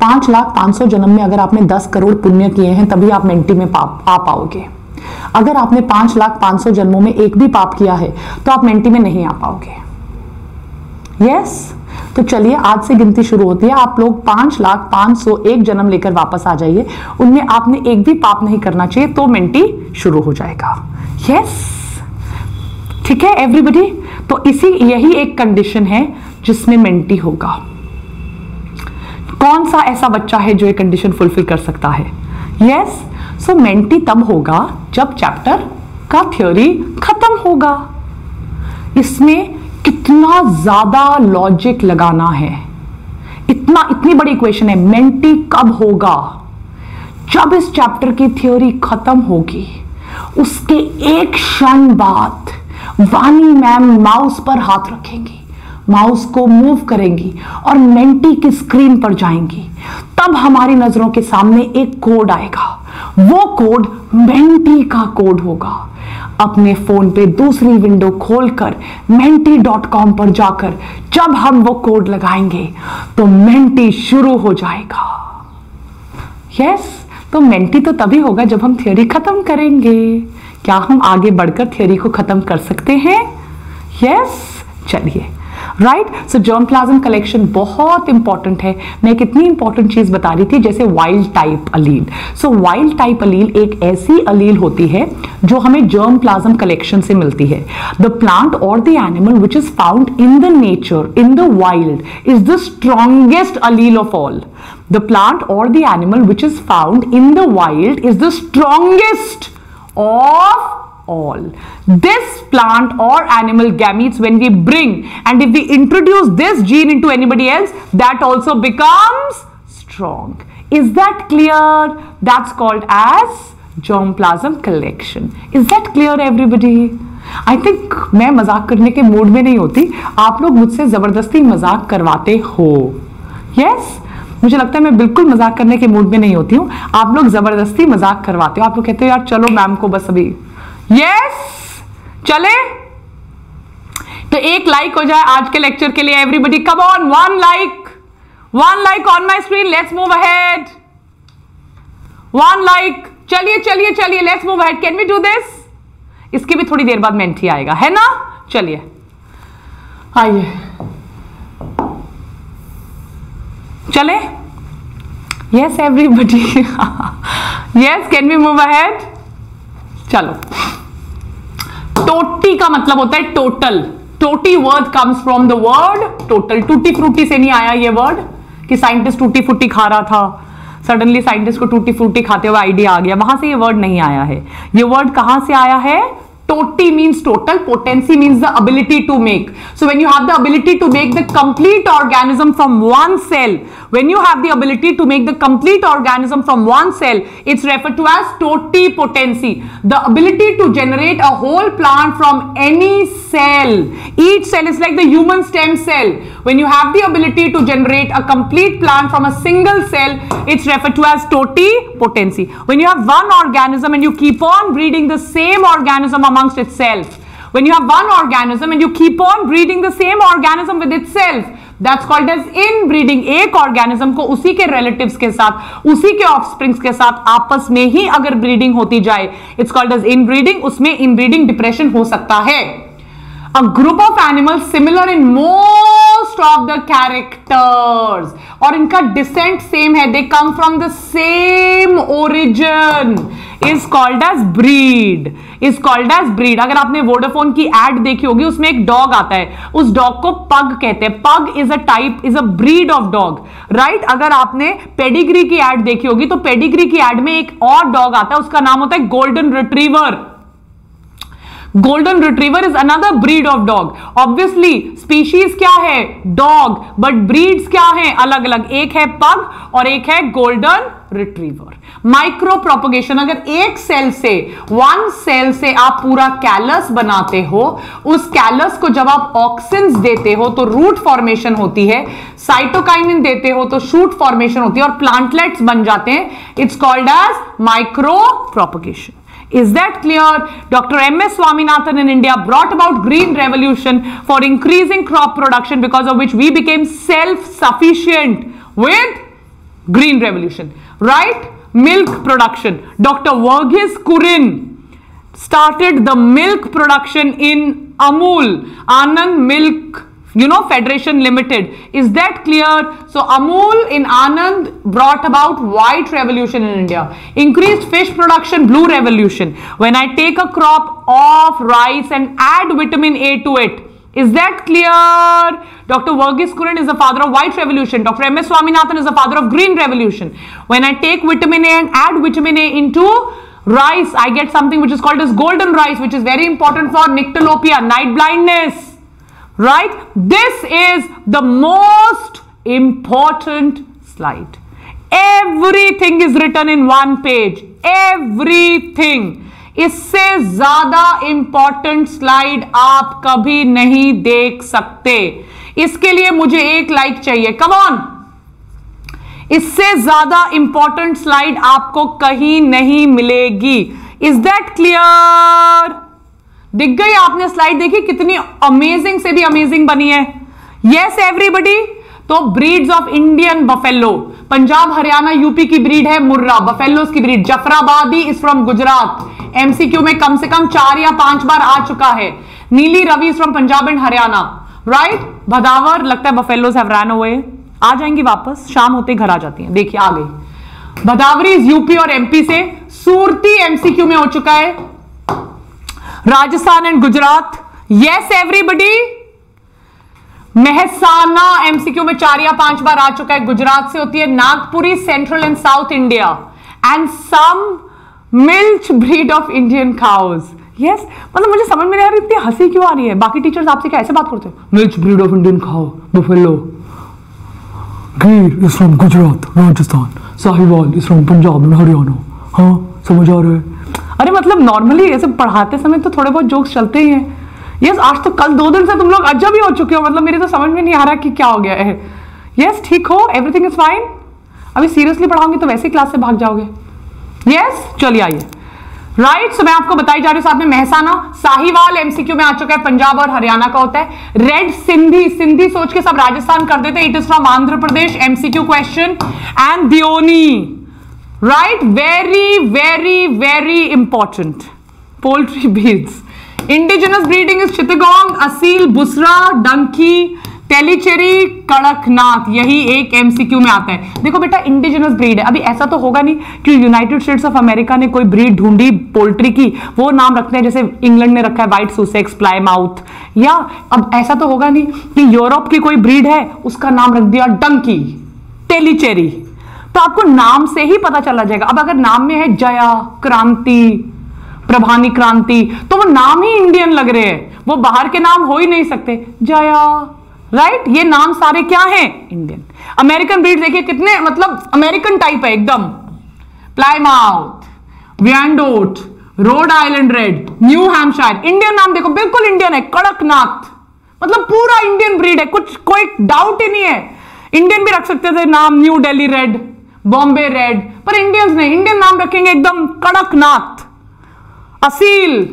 पाँच लाख पाँच सौ जन्म में अगर आपने दस करोड़ पुण्य किए हैं तभी आप मेंटी में पा, पाओगे। अगर आपने पाँच लाख पाँच सौ जन्मों में एक भी पाप किया है तो आप मेंटी में नहीं आ पाओगे। यस तो चलिए आज से गिनती शुरू होती है। आप लोग पाँच लाख पाँच सौ एक जन्म लेकर वापस आ जाइए। उनमें आपने एक भी पाप नहीं करना चाहिए तो मेंटी शुरू हो जाएगा। यस ठीक है एवरीबडी तो इसी, यही एक कंडीशन है जिसमें मेंटी होगा। कौन सा ऐसा बच्चा है जो ये कंडीशन फुलफिल कर सकता है? यस सो मेंटी तब होगा जब चैप्टर का थ्योरी खत्म होगा। इसमें कितना ज़्यादा लॉजिक लगाना है। इतना, इतनी बड़ी इक्वेशन है मेंटी कब होगा? जब इस चैप्टर की थ्योरी खत्म होगी, उसके एक क्षण बाद वानी मैम माउस पर हाथ रखेंगी। माउस को मूव करेंगी और मेंटी की स्क्रीन पर जाएँगी। तब हमारी नज़रों के सामने एक कोड आएगा। वो कोड मेंटी का कोड होगा। अपने फ़ोन पे दूसरी विंडो खोलकर मेंटी डॉट कॉम पर जाकर जब हम वो कोड लगाएँगे तो मेंटी शुरू हो जाएगा। यस yes, तो मेंटी तो तभी होगा जब हम थियोरी खत्म करेंगे। क्या हम आगे बढ़कर थियोरी को खत्म कर सकते हैं? यस चलिए। Right so germ plasm collection बहुत इंपॉर्टेंट है। मैं कितनी इंपॉर्टेंट चीज़ बता रही थी, जैसे wild type allele so wild type allele एक ऐसी अलील होती है, जो हमें जर्म प्लाज्म कलेक्शन से मिलती है। द प्लांट और the animal which is found in the nature in the wild is the strongest allele of all the plant और the animal which is found in the wild is the strongest of all. This plant or animal gametes when we bring and if we introduce this gene into anybody else that also becomes strong. Is that clear? That's called as germplasm collection. Is that clear everybody? I think मैं मज़ाक करने के mood में नहीं होती आप लोग मुझसे ज़बरदस्ती मज़ाक करवाते हो यस yes? मुझे लगता है मैं बिल्कुल मज़ाक करने के मूड में नहीं होती हूँ। आप लोग ज़बरदस्ती मज़ाक करवाते हो। आप लोग कहते हो, यार, चलो मैम को बस अभी यस चले। तो एक लाइक हो जाए आज के लेक्चर के लिए everybody come on one like one like on my screen let's move ahead one like चलिए चलिए चलिए let's move ahead can we do this इसकी भी थोड़ी देर बाद मेंटी आएगा, है ना? चलिए। आइए। चले? Yes everybody yes can we move ahead चलो। टोटी का मतलब होता है total tutti word comes from the word total tutti frutti से नहीं आया ये वर्ड कि साइंटिस्ट टूटी फूटी खा रहा था। सडनली साइंटिस्ट को टूटी फ्रूटी खाते हुए आइडिया आ गया। वहाँ से ये वर्ड नहीं आया है। ये वर्ड कहाँ से आया है? Toti means total, potency means the ability to make. So when you have the ability to make the complete organism from one cell, when you have the ability to make the complete organism from one cell, it's referred to as totipotency. The ability to generate a whole plant from any cell. Each cell is like the human stem cell. When you have the ability to generate a complete plant from a single cell, it's referred to as totipotency. When you have one organism and you keep on breeding the same organism amongst itself, when you have one organism and you keep on breeding the same organism with itself, that's called as in breeding एक organism को उसी के relatives के साथ उसी के offsprings के साथ आपस में ही अगर ब्रीडिंग होती जाए it's called as in breeding उसमें इन ब्रीडिंग डिप्रेशन हो सकता है a group of animals similar in most of the characters. और इनका descent same है they come from the same origin. Is called as breed. Is called as breed. अगर आपने Vodafone की एड देखी होगी उसमें एक डॉग आता है उस डॉग को पग कहते हैं pug is a type is a breed of dog right अगर आपने पेडिग्री की एड देखी होगी तो पेडिग्री की एड में एक और डॉग आता है उसका नाम होता है golden retriever golden retriever is another breed of dog obviously species क्या है? डॉग बट ब्रीड्स क्या है? अलग अलग एक है पग और एक है गोल्डन रिट्रीवर माइक्रो प्रोपोगेशन अगर एक सेल से वन सेल से आप पूरा कैलस बनाते हो, उस कैलस को जब आप ऑक्सिन देते हो तो रूट फॉर्मेशन होती है. साइटोकाइनिन देते हो तो शूट फॉर्मेशन होती है और प्लांटलेट्स बन जाते हैं. It's called as micropropagation Is that clear? Dr. M.S. Swaminathan in India brought about green revolution for increasing crop production because of which we became self-sufficient with green revolution. Right? Milk production. Dr. Verghese Kurin started the milk production in Amul, Anand Milk you know federation limited is that clear so amul in anand brought about white revolution in india increased fish production blue revolution when i take a crop of rice and add vitamin a to it is that clear? Dr. Verghese Kurin is the father of white revolution. Dr. M.S. Swaminathan is the father of green revolution. When I take vitamin A and add vitamin A into rice, I get something which is called as golden rice, which is very important for nyctalopia, night blindness right? This is the most important slide. Everything is written in one page. Everything. इससे ज़्यादा important slide आप कभी नहीं देख सकते इसके लिए मुझे एक लाइक चाहिए कम ऑन इससे ज़्यादा इंपॉर्टेंट स्लाइड आपको कहीं नहीं मिलेगी इज़ दैट क्लियर दिख गई आपने स्लाइड देखी? कितनी अमेजिंग से भी अमेजिंग बनी है। यस एवरीबडी तो breeds of Indian buffalo Punjab, Haryana UP की ब्रीड है मुर्रा। बफेलोस की breed Jafarabadi is from Gujarat. MCQ में कम से कम चार या पाँच बार आ चुका है। Nili Ravi is from Punjab and Haryana. Right Bhadawar, लगता है बफेलोस हैव रन अवे आ जाएँगी वापस। शाम होते घर आ जाती है। देखिए, आ गई। भदावरी यूपी और एमपी से। सूरती एमसीक्यू में हो चुका है। Rajasthan and Gujarat. Yes everybody Mehsana MCQ में चार या पाँच बार आ चुका है। गुजरात से होती है Nagpuri central and south India and some milch breed of Indian cows yes मतलब मुझे समझ में नहीं आ रही इतनी हँसी क्यों आ रही है? बाकी टीचर्स आपसे कैसे बात करते हो? मिल्च ब्रीड ऑफ़ इंडियन खाओ buffalo is from Gujarat Rajasthan Sahiwal is from Punjab and Haryana हाँ समझ आ रहा है? अरे मतलब नॉर्मली ऐसे पढ़ाते समय तो थोड़े बहुत जोक्स चलते ही हैं। यस आज तो कल दो दिन से तुम लोग अजब ही हो चुके हो मतलब मेरे तो समझ में नहीं आ रहा कि क्या हो गया है। यस ठीक हो एवरीथिंग इज़ फाइन अभी सीरियसली पढ़ाऊँगी तो वैसे क्लास से भाग जाओगे। यस चलिए आइए। राइट right, सो so मैं आपको बताई जा रही हूँ साथ में महसाना। साहिवाल एमसीक्यू में आ चुका है पंजाब और हरियाणा का होता है। रेड सिंधी सिंधी सोच के सब राजस्थान कर देते it is from Andhra Pradesh MCQ question and Deoni right very very very important poultry breeds indigenous breeding is chittagong, asil, busra donkey Tellicherry Kadaknath यही एक एमसीक्यू में आता है। देखो बेटा इंडिजिनस ब्रीड है। अभी ऐसा तो होगा नहीं कि यूनाइटेड स्टेट्स ऑफ़ अमेरिका ने कोई ब्रीड ढूंढी पोल्ट्री की। वो नाम रखते हैं, जैसे इंग्लैंड ने रखा है व्हाइट सुसेक्स प्लाईमाउथ या अब ऐसा तो होगा नहीं कि यूरोप की कोई ब्रीड है, उसका नाम रख दिया डंकी टेलीचेरी तो आपको नाम से ही पता चला जाएगा। अब अगर नाम में है जया क्रांति, प्रभानी क्रांति तो वो नाम ही इंडियन लग रहे हैं। वो बाहर के नाम हो ही नहीं सकते। जया राइट ये नाम सारे क्या हैं? इंडियन अमेरिकन ब्रीड देखिए कितने मतलब अमेरिकन टाइप है एकदम। Plymouth Wyandotte Rhode Island red New Hampshire Indian नाम देखो, बिल्कुल इंडियन है, कड़कनाथ। मतलब पूरा इंडियन ब्रीड है, कुछ कोई डाउट ही नहीं है। इंडियन भी रख सकते थे नाम New Delhi red Bombay red पर इंडियंस नहीं इंडियन नाम रखेंगे एकदम कड़कनाथ, असील,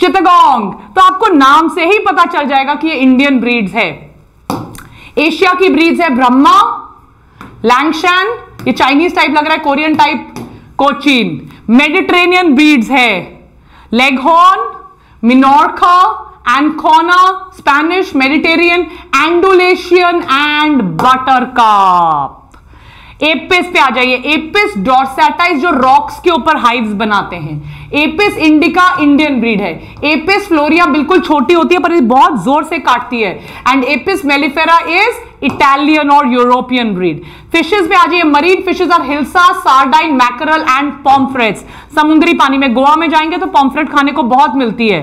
चितगोंग। तो आपको नाम से ही पता चल जाएगा कि ये इंडियन ब्रीड्स है। एशिया की ब्रीड्स है ब्रह्मा, लैंगशैन, ये चाइनीज़ टाइप लग रहा है Korean type Cochin. Mediterranean breeds है। Leghorn Minorca Ancona Spanish Mediterranean Andalusian and Buttercup Apis पे आ जाइए। एपिस डॉर्सेटाइज जो रॉक्स के ऊपर हाइव्स बनाते हैं। एपिस इंडिका इंडियन ब्रीड है। एपिस फ्लोरिया बिल्कुल छोटी होती है, पर बहुत ज़ोर से काटती है। And Apis mellifera is Italian और यूरोपियन ब्रीड फिशेस में आ जाइए। Marine fishes are hilsa sardine mackerel and pomfrets समुद्री पानी में गोवा में जाएँगे तो पॉम्फ्रेट खाने को बहुत मिलती है।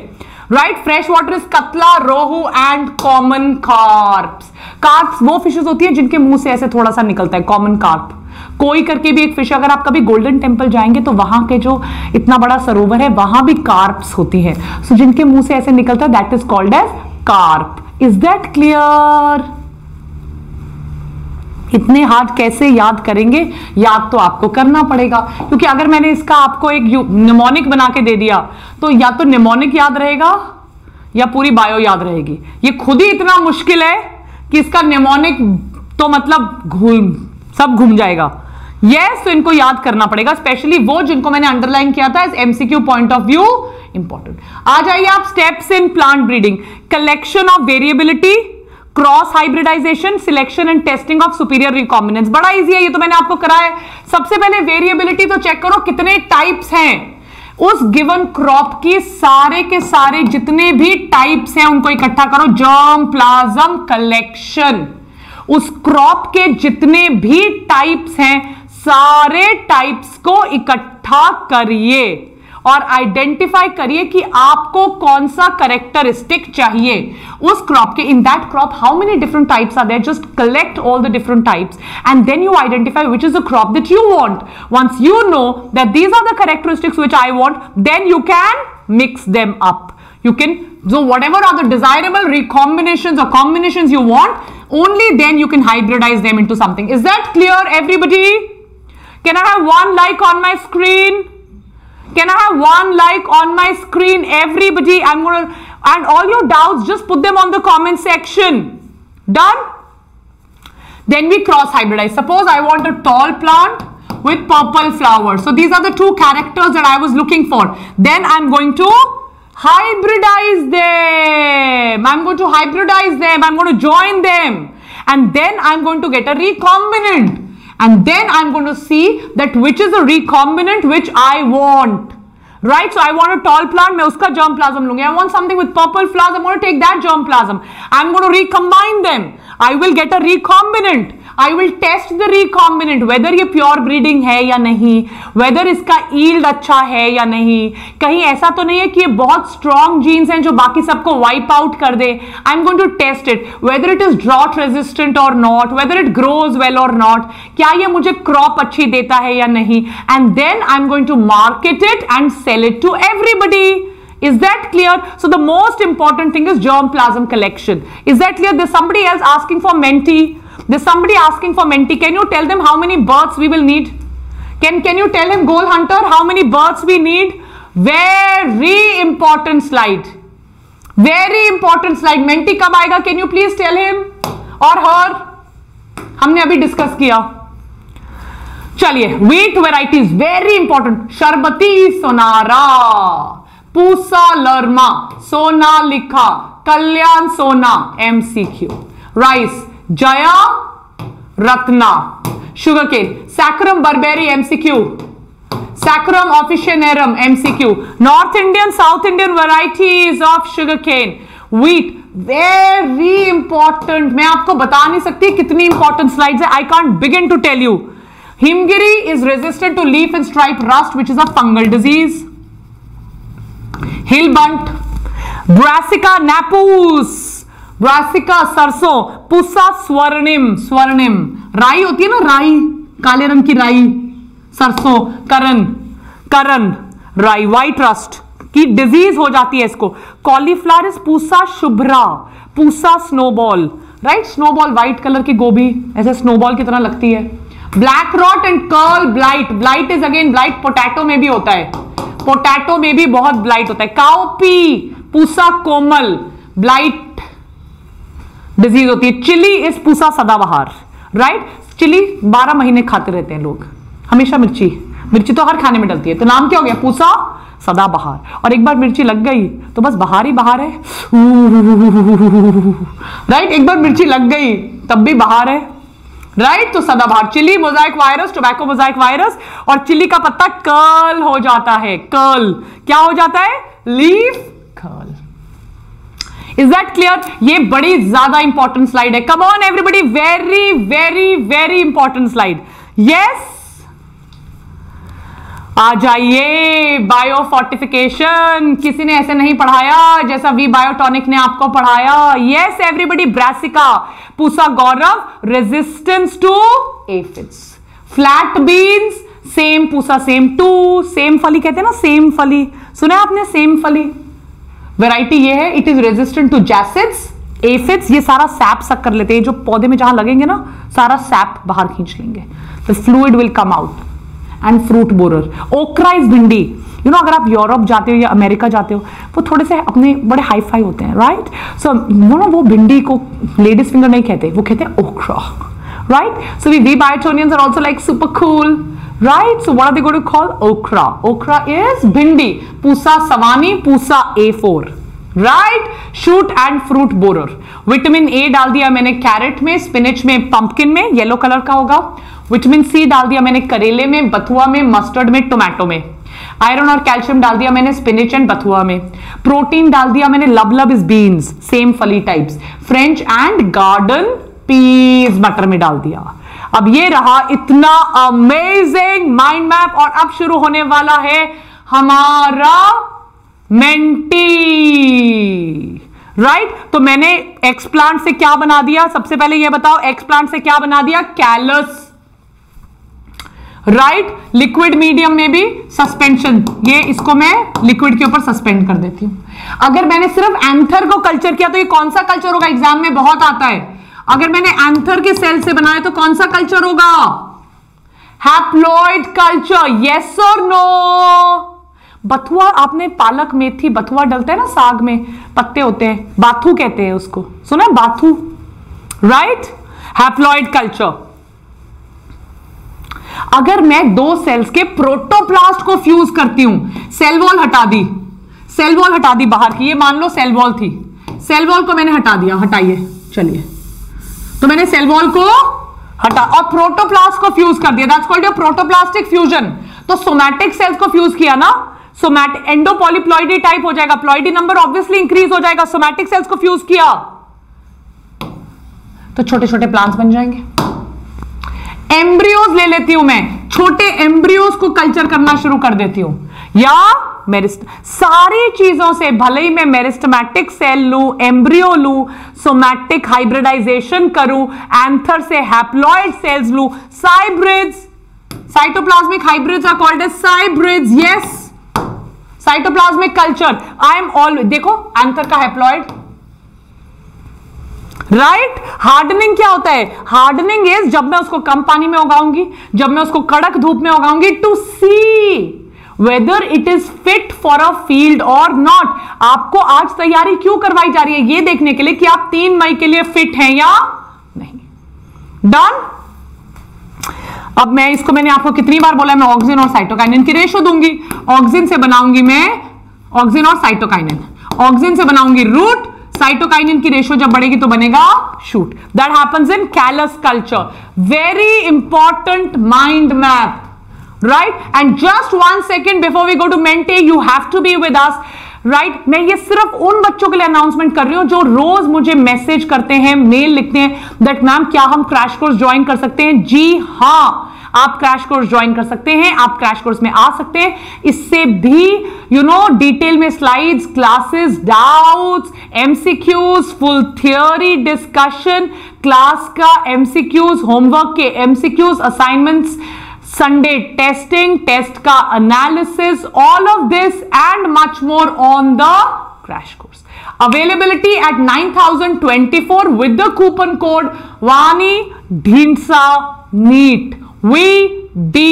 Right fresh water is catla rohu and common carps carps वो फिशेस होती है जिनके मुँह से ऐसे थोड़ा सा निकलता है कॉमन कार्प कोई करके भी एक फ़िश अगर आप कभी गोल्डन टेंपल जाएँगे तो वहाँ के जो इतना बड़ा सरोवर है वहाँ भी कार्प्स होती है. सो so, जिनके मुँह से ऐसे निकलता है that is called as carp is that clear इतने हार्ड कैसे याद करेंगे? याद तो आपको करना पड़ेगा। क्योंकि अगर मैंने इसका आपको एक निमोनिक बना के दे दिया तो या तो निमोनिक याद रहेगा या पूरी बायो याद रहेगी। ये खुद ही इतना मुश्किल है कि इसका निमोनिक तो मतलब घूम सब घूम जाएगा। यस yes, तो इनको याद करना पड़ेगा। स्पेशली वो जिनको मैंने अंडरलाइन किया था MCQ point of view important आ जाइए आप steps in plant breeding collection of variability cross hybridization selection and testing of superior recombinants बड़ा इजी है, ये तो मैंने आपको कराया सबसे पहले वेरिएबिलिटी तो चेक करो, कितने टाइप्स हैं। उस गिवन क्रॉप की सारे के सारे जितने भी टाइप्स हैं, उनको इकट्ठा करो। जर्म प्लाज्म कलेक्शन उस क्रॉप के जितने भी टाइप्स हैं, सारे टाइप्स को इकट्ठा करिए। और आइडेंटिफाई करिए कि आपको कौन सा करेक्टरिस्टिक चाहिए। उस क्रॉप के in that crop how many different types are there just collect all the different types and then you identify which is a crop that you want once you know that these are the characteristics which I want then you can mix them up you can जो whatever are the desirable recombination और combination you want only then you can hybridize them in something is that clear everybody can I have one like on my screen can I have one like on my screen? Everybody, I'm going to, and all your doubts, just put them on the comment section. Done? Then we cross hybridize. Suppose I want a tall plant with purple flowers. So these are the two characters that I was looking for. Then I'm going to hybridize them. I'm going to hybridize them. I'm going to join them. And then I'm going to get a recombinant and then I'm going to see that which is the recombinant which I want. Right, so I want a tall plant, मैं उसका germplasm लूंगी. I want something with purple flowers, I'm going to take that germplasm. I'm going to recombine them. I will get a recombinant. I will test the recombinant whether ये pure breeding है या नहीं whether इसका yield अच्छा है या नहीं कहीं ऐसा तो नहीं है कि ये बहुत स्ट्रॉन्ग जीन्स हैं जो बाकी सबको वाइप आउट कर दे I am going to test it whether it is drought resistant और not whether it grows well और नॉट क्या ये मुझे क्रॉप अच्छी देता है या नहीं and then I am going to market it and sell it to everybody Is that clear? So the most important thing is germplasm collection. Is that clear? There's somebody else asking for Menti. There's somebody asking for Menti. Can you tell them how many birds we will need? Can, can you tell him, Goal Hunter, how many birds we need? Very important slide. Very important slide. Menti कब आएगा? Can you please tell him or her? हमने अभी discuss किया चलिए wheat varieties very important Sharbati Sonora Pusa Lerma Sonalika Kalyan Sona MCQ rice Jaya Ratna. Sugarcane Saccharum barberi MCQ Saccharum officinarum MCQ north Indian south Indian varieties of sugarcane wheat very important मैं आपको बता नहीं सकती कितनी important slides है. I can't begin to tell you Himgiri is resistant to leaf and stripe rust which is a fungal disease hill bunt Brassica napus Brassica सरसों, पुसा स्वर्णिम स्वर्णिम। राई होती है ना, राई, काले रंग की राई। सरसों करन करन राई वाइट रस्ट की डिज़ीज़ हो जाती है इसको। Cauliflower is Pusa Shubhra, Pusa snowball right snowball white colour की गोभी, ऐसे स्नोबॉल की तरह लगती है। Black rot and curl blight blight is again blight potato में भी होता है। पोटैटो में भी बहुत ब्लाइट होता है। Cowpea Pusa Komal. Blight disease होती है चिली इज़ पूसा सदाबहार राइट चिली बारह महीने खाते रहते हैं लोग। हमेशा मिर्ची। मिर्ची तो हर खाने में डलती है। तो नाम क्या हो गया? पूसा सदा बहार और एक बार मिर्ची लग गई तो बस बाहर ही बाहर है। राइट एक बार मिर्ची लग गई, तब भी बाहर है। राइट तो Sadabahar. Chilli mosaic virus tobacco mosaic virus और चिली का पत्ता कर्ल हो जाता है। कर्ल क्या हो जाता है? Leaf curl is that clear ये बड़ी ज़्यादा इंपॉर्टेंट स्लाइड है। Come on everybody very very very important slide yes आ जाइए बायो फोर्टिफिकेशन किसी ने ऐसे नहीं पढ़ाया, जैसा वी बायोटॉनिक ने आपको पढ़ाया। Yes everybody brassica Pusa Gaurav resistance to aphids flat beans same Pusa same two सेम फली कहते हैं ना सेम फली। सुना आपने सेम फली? वेराइटी ये है it is resistant to jassids aphids ये सारा सैप सक कर लेते हैं। जो पौधे में जहाँ लगेंगे ना, सारा सैप बाहर खींच लेंगे। The fluid will come out and fruit borer okra is bhindi you know अगर आप यूरोप जाते हो या अमेरिका जाते हो, वो थोड़े से अपने बड़े हाई फाई होते हैं राइट सो यू नो वो भिंडी को लेडीज़ फिंगर नहीं कहते, वो कहते हैं okra right so we we biotonians are also like super cool right, so what are they going to call okra. Okra is bhindi, pusa savani, pusa a4 right shoot and fruit borer vitamin A डाल दिया मैंने carrot में spinach में pumpkin में yellow colour का होगा. Vitamin C डाल दिया मैंने करेले में, बथुआ में मस्टर्ड में टोमेटो में. आयरन और कैल्शियम डाल दिया मैंने स्पिनिच एंड बथुआ में. प्रोटीन डाल दिया मैंने लबलब इज़ बीन्स सेम फली types French and garden peas मटर में डाल दिया. अब ये रहा इतना अमेजिंग माइंड मैप और अब शुरू होने वाला है हमारा मेंटी राइट right? तो मैंने एक्सप्लांट से क्या बना दिया? सबसे पहले ये बताओ एक्सप्लांट से क्या बना दिया? कैलस राइट लिक्विड मीडियम में भी सस्पेंशन ये इसको मैं लिक्विड के ऊपर सस्पेंड कर देती हूँ। अगर मैंने सिर्फ़ एंथर को कल्चर किया तो ये कौन सा कल्चर होगा? एग्ज़ाम में बहुत आता है। अगर मैंने एंथर के सेल से बनाया तो कौन सा कल्चर होगा? हैप्लॉइड कल्चर यस और नो बथुआ, आपने पालक मेथी, बथुआ डलता है ना साग में, पत्ते होते हैं, बाथू कहते हैं उसको। सुना बाथू? राइट हैप्लॉइड कल्चर अगर मैं दो सेल्स के प्रोटोप्लास्ट को फ्यूज करती हूँ सेल वॉल हटा दी। सेल वॉल हटा दी बाहर की, ये मान लो सेल वॉल थी। सेल वॉल को मैंने हटा दिया, हटाइए, चलिए। तो मैंने सेल वॉल को हटा और प्रोटोप्लास्ट को फ्यूज कर दिया। That's called your protoplastic fusion तो सोमैटिक सेल्स को फ्यूज किया ना सोमैट एंडोपॉलीप्लॉइडी टाइप हो जाएगा। प्लॉइडी नंबर ऑब्वियसली इंक्रीज हो जाएगा। सोमैटिक सेल्स को फ्यूज किया। तो छोटे छोटे प्लांट्स बन जाएँगे। एम्ब्रियोज ले लेती हूँ मैं। छोटे एम्ब्रियोज को कल्चर करना शुरू कर देती हूँ। या मेरिस्ट, सारी चीज़ों से भले ही मैं मेरिस्टमैटिक सेल लू, एम्ब्रियो लू, सोमैटिक हाइब्रिडाइजेशन करूँ, एंथर से हैप्लॉइड सेल्स लू, cybrids, cytoplasmic hybrids are called as cybrids yes cytoplasmic culture I am all देखो, एंथर का हैप्लॉइड राइट right? हार्डनिंग क्या होता है? हार्डनिंग इज़ जब मैं उसको कम पानी में उगाऊँगी, जब मैं उसको कड़क धूप में उगाऊँगी to see whether it is fit for a field और नॉट आपको आज तैयारी क्यों करवाई जा रही है? ये देखने के लिए कि आप तीन मई के लिए फिट हैं या नहीं। डन अब मैं इसको मैंने आपको कितनी बार बोला मैं ऑक्सीजन और साइटोकाइनिन की रेशो दूँगी। ऑक्सीजन से बनाऊँगी मैं ऑक्सीजन और साइटोकाइनिन ऑक्सीजन से बनाऊँगी रूट साइटोकाइनिन की रेशो जब बढ़ेगी तो बनेगा shoot that happens in callus culture very important mind map right and just one second before we go to Menti you have to be with us right right? मैं ये सिर्फ़ उन बच्चों के लिए अनाउंसमेंट कर रही हूँ जो रोज मुझे मैसेज करते हैं मेल लिखते हैं दैट मैम क्या हम क्रैश कोर्स ज्वाइन कर सकते हैं? जी हाँ, आप क्रैश कोर्स ज्वाइन कर सकते हैं, आप क्रैश कोर्स में आ सकते हैं। इससे भी यू नो डिटेल में slides classes doubts MCQs full theory discussion class का एमसीक्यूज होमवर्क के MCQs assignments Sunday testing test का analysis all of this and much more on the crash course availability at 9024 with the coupon code Vani Dhinsa NEET. We D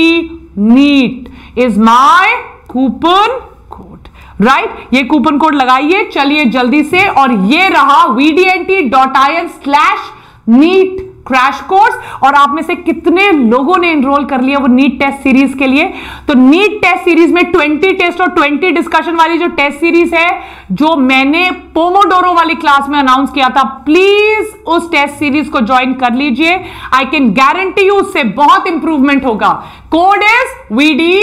NEET is my coupon code. Right ये coupon code लगाइए चलिए जल्दी से और ये रहा vdnt.in slash NEET crash course और आप में से कितने लोगों ने एनरोल कर लिया वो नीट टेस्ट सीरीज़ के लिए? तो नीट टेस्ट सीरीज़ में 20 टेस्ट और 20 डिस्कशन वाली जो टेस्ट सीरीज़ है, जो मैंने पोमोडोरो वाली क्लास में अनाउंस किया था प्लीज़ उस टेस्ट सीरीज़ को ज्वाइन कर लीजिए। आई कैन गारंटी यू उससे बहुत इंप्रूवमेंट होगा। कोड इज़ वीडी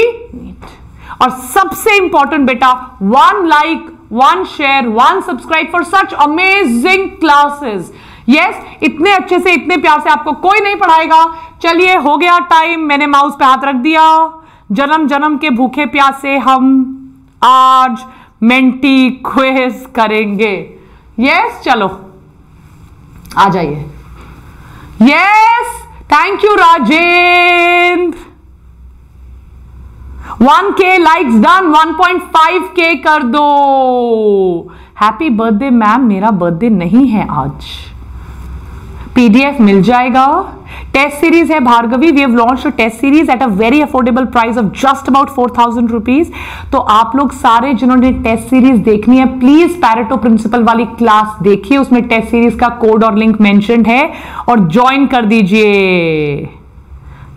और सबसे इंपॉर्टेंट बेटा one like one share one subscribe for such amazing classes yes इतने अच्छे से, इतने प्यार से आपको कोई नहीं पढ़ाएगा। चलिए, हो गया टाइम मैंने माउस पे हाथ रख दिया। जन्म जन्म के भूखे प्यासे हम आज मेंटी क्वेज करेंगे। यस चलो। आ जाइए। Yes thank you Rajendra one के likes done one point five के कर दो। हैप्पी बर्थडे मैम मेरा बर्थडे नहीं है आज। पीडीएफ मिल जाएगा। टेस्ट सीरीज़ है, Bhargavi. We have launch test series at a very affordable price of just about four thousand rupees तो आप लोग सारे जिन्होंने टेस्ट सीरीज़ देखनी है प्लीज़ पैरेटो प्रिंसिपल वाली क्लास देखिए। उसमें टेस्ट सीरीज़ का कोड और लिंक मेंशन है और ज्वाइन कर दीजिए।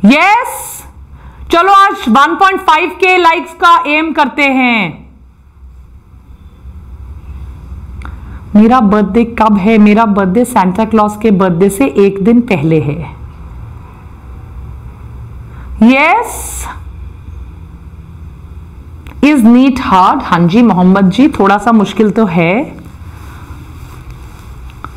Yes yes? चलो आज 1.5 के लाइक्स का एम करते हैं। मेरा बर्थडे कब है? मेरा बर्थडे सेंटा क्लॉज के बर्थडे से एक दिन पहले है। यस इज़ नीट हार्ड हाँ जी, मोहम्मद जी, थोड़ा सा मुश्किल तो है।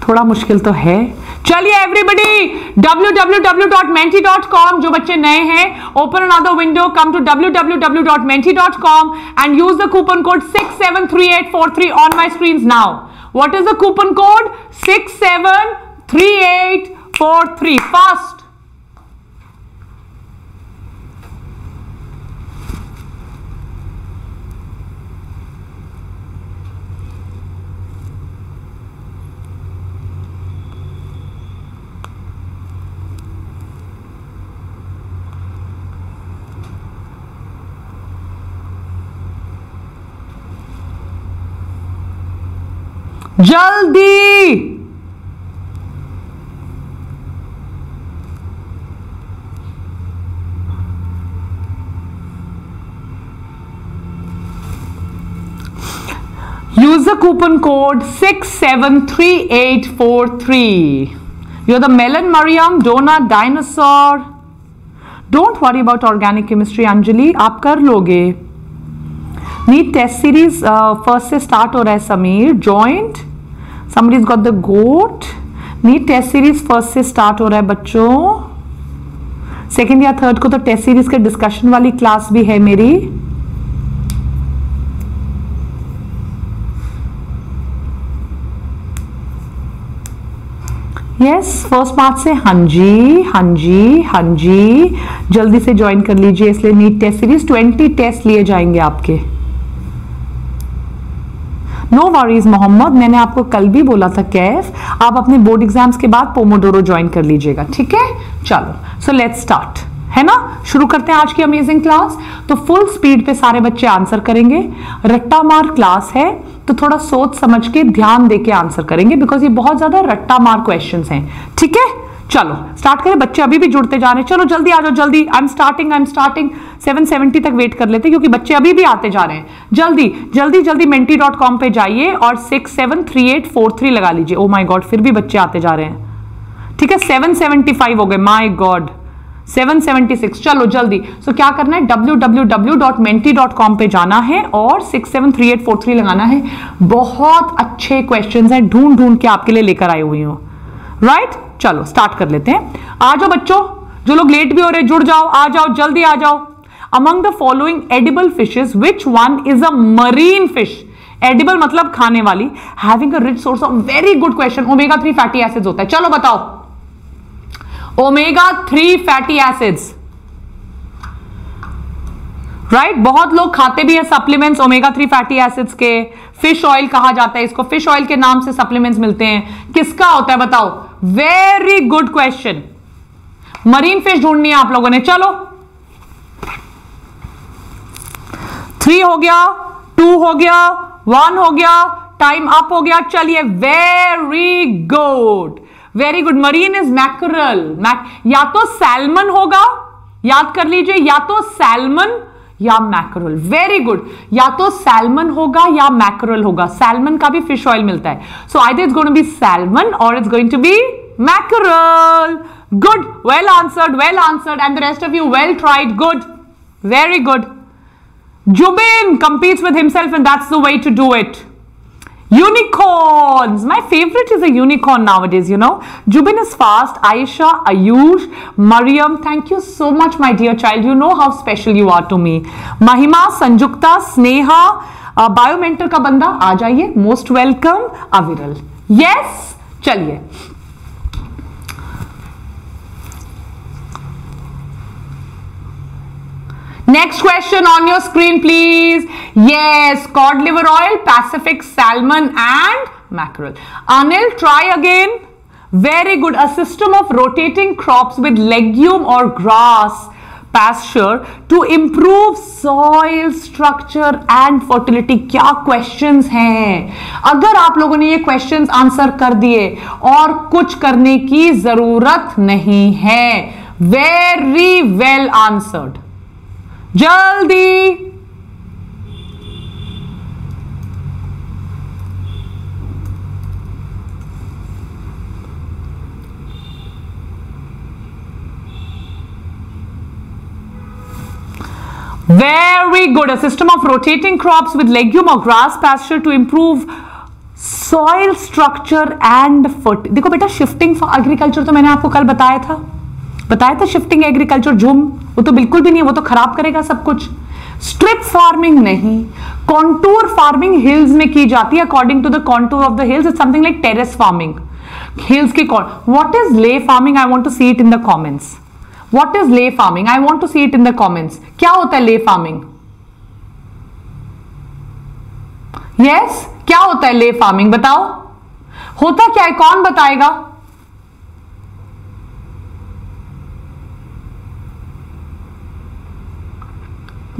थोड़ा मुश्किल तो है। चलिए एवरीबडी www.menti.com जो बच्चे नए हैं open another window come to www.menti.com and use the coupon code 673843 on my screens now what is the coupon code 673843. Fast. जल्दी। Use the coupon code six seven three eight four three you're the melon Mariam Donna dinosaur don't worry about organic chemistry Anjali आप कर लोगे। NEET test series first से start हो रहा है Sameer joined somebody's got the goat. NEET test series first से start हो रहा है बच्चों। सेकेंड या थर्ड को तो टेस्ट सीरीज़ के डिस्कशन वाली क्लास भी है मेरी। यस फ़र्स्ट मार्च से हाँ जी हाँ जी हाँ जी। जल्दी से ज्वाइन कर लीजिए, इसलिए NEET test series twenty test लिए जाएँगे आपके। नो वरीज मोहम्मद मैंने आपको कल भी बोला था, कैफ, आप अपने बोर्ड एग्ज़ाम्स के बाद पोमोडोरो ज्वाइन कर लीजिएगा, ठीक है? चलो सो लेट्स स्टार्ट है ना? शुरू करते हैं आज की अमेजिंग क्लास तो फुल स्पीड पे सारे बच्चे आंसर करेंगे. रट्टा मार क्लास है तो थोड़ा सोच समझ के ध्यान दे के आंसर करेंगे बिकॉज़ ये बहुत ज़्यादा रट्टा मार क्वेश्चंस हैं, ठीक है? चलो स्टार्ट करें बच्चे अभी भी जुड़ते जा रहे हैं। चलो जल्दी आ जाओ जल्दी। I am starting I am starting 770 तक वेट कर लेते हैं क्योंकि बच्चे अभी भी आते जा रहे हैं। जल्दी जल्दी जल्दी मेंटी डॉट कॉम पे जाइए और six seven three eight four three लगा लीजिए। ओ माई गॉड फिर भी बच्चे आते जा रहे हैं। ठीक है सेवन सेवेंटी फाइव हो गए। माई गॉड 776 चलो जल्दी। सो so, क्या करना है? www.menti.com पे जाना है और 673843 लगाना है। बहुत अच्छे क्वेश्चंस हैं ढूंढ ढूंढ के आपके लिए लेकर आई हुई हूँ। Right right? चलो स्टार्ट कर लेते हैं। आ जाओ बच्चों, जो लोग लेट भी हो रहे, जुड़ जाओ, आ जाओ, जल्दी आ जाओ। Among the following edible fishes which one is a marine fish edible मतलब खाने वाली। Having a rich source of very good question omega three fatty acids होता है। चलो बताओ। Omega three fatty acids right right? बहुत लोग खाते भी हैं supplements omega three fatty acids के। फ़िश ऑयल कहा जाता है इसको। फ़िश ऑयल के नाम से सप्लीमेंट्स मिलते हैं। किसका होता है बताओ? Very good question. Marine fish ढूंढनी है आप लोगों ने। चलो। थ्री हो गया टू हो गया वन हो गया टाइम अप हो गया। चलिए very good very good marine is mackerel mac या तो सैलमन होगा, याद कर लीजिए, या तो सैलमन या मैकरल वेरी गुड या तो सैलमन होगा या मैकरल होगा. सैलमन का भी फ़िश ऑयल मिलता है. So I it's going be salmon और it's going to be mackerel good well answered well answered and the rest of you well tried good very good Zubin competes with himself and that's the way to do it. Unicorns! My favorite is a unicorn nowadays, you know. Jubin is fast. Aisha, Ayush, Mariam, thank you so much, my dear child. You know how special you are to me. Mahima, Sanjukta, Sneha, uh, Biomentor का बंदा आ जाइए most welcome अविरल yes चलिए Next question on your screen please yes cod liver oil pacific salmon and mackerel Anil try again very good a system of rotating crop with legume और grass pasture to improve soil structure and fertility क्या question है? अगर आप लोगों ने यह question answer कर दिए और कुछ करने की ज़रूरत नहीं है वेरी वेल आंसर्ड जल्दी। Very good a system of rotating crop with legume और grass pasture to improve soil structure and foot देखो बेटा शिफ्टिंग फॉर एग्रीकल्चर तो मैंने आपको कल बताया था। बताया था शिफ्टिंग एग्रीकल्चर झूम वो तो बिल्कुल भी नहीं वो तो खराब करेगा सब कुछ। स्ट्रिप फ़ार्मिंग नहीं कॉन्टूर फ़ार्मिंग हिल्स में की जाती है according to the contour of the hills is something like terrace farming hills की what is ley farming I want to see it in the comments what is ley farming I want to see it in the comments क्या होता है ले farming yes क्या होता है ले farming बताओ। होता क्या है? कौन बताएगा?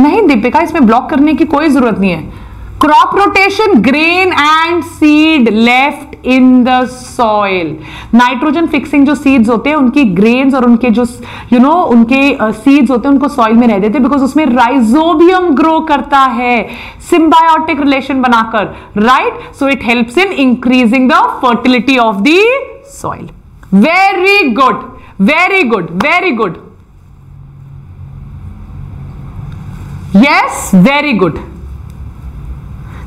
नहीं दीपिका इसमें ब्लॉक करने की कोई ज़रूरत नहीं है। Crop rotation grain and seed left in the soil nitrogen fixing जो सीड्स होते हैं उनकी ग्रेन्स और उनके जो यू you नो know, उनके सीड्स uh, होते हैं उनको सॉइल में रह देते हैं बिकॉज़ उसमें राइजोबियम ग्रो करता है। सिम्बायोटिक रिलेशन बनाकर right so it helps in increasing the fertility of the soil very good very good very good yes very good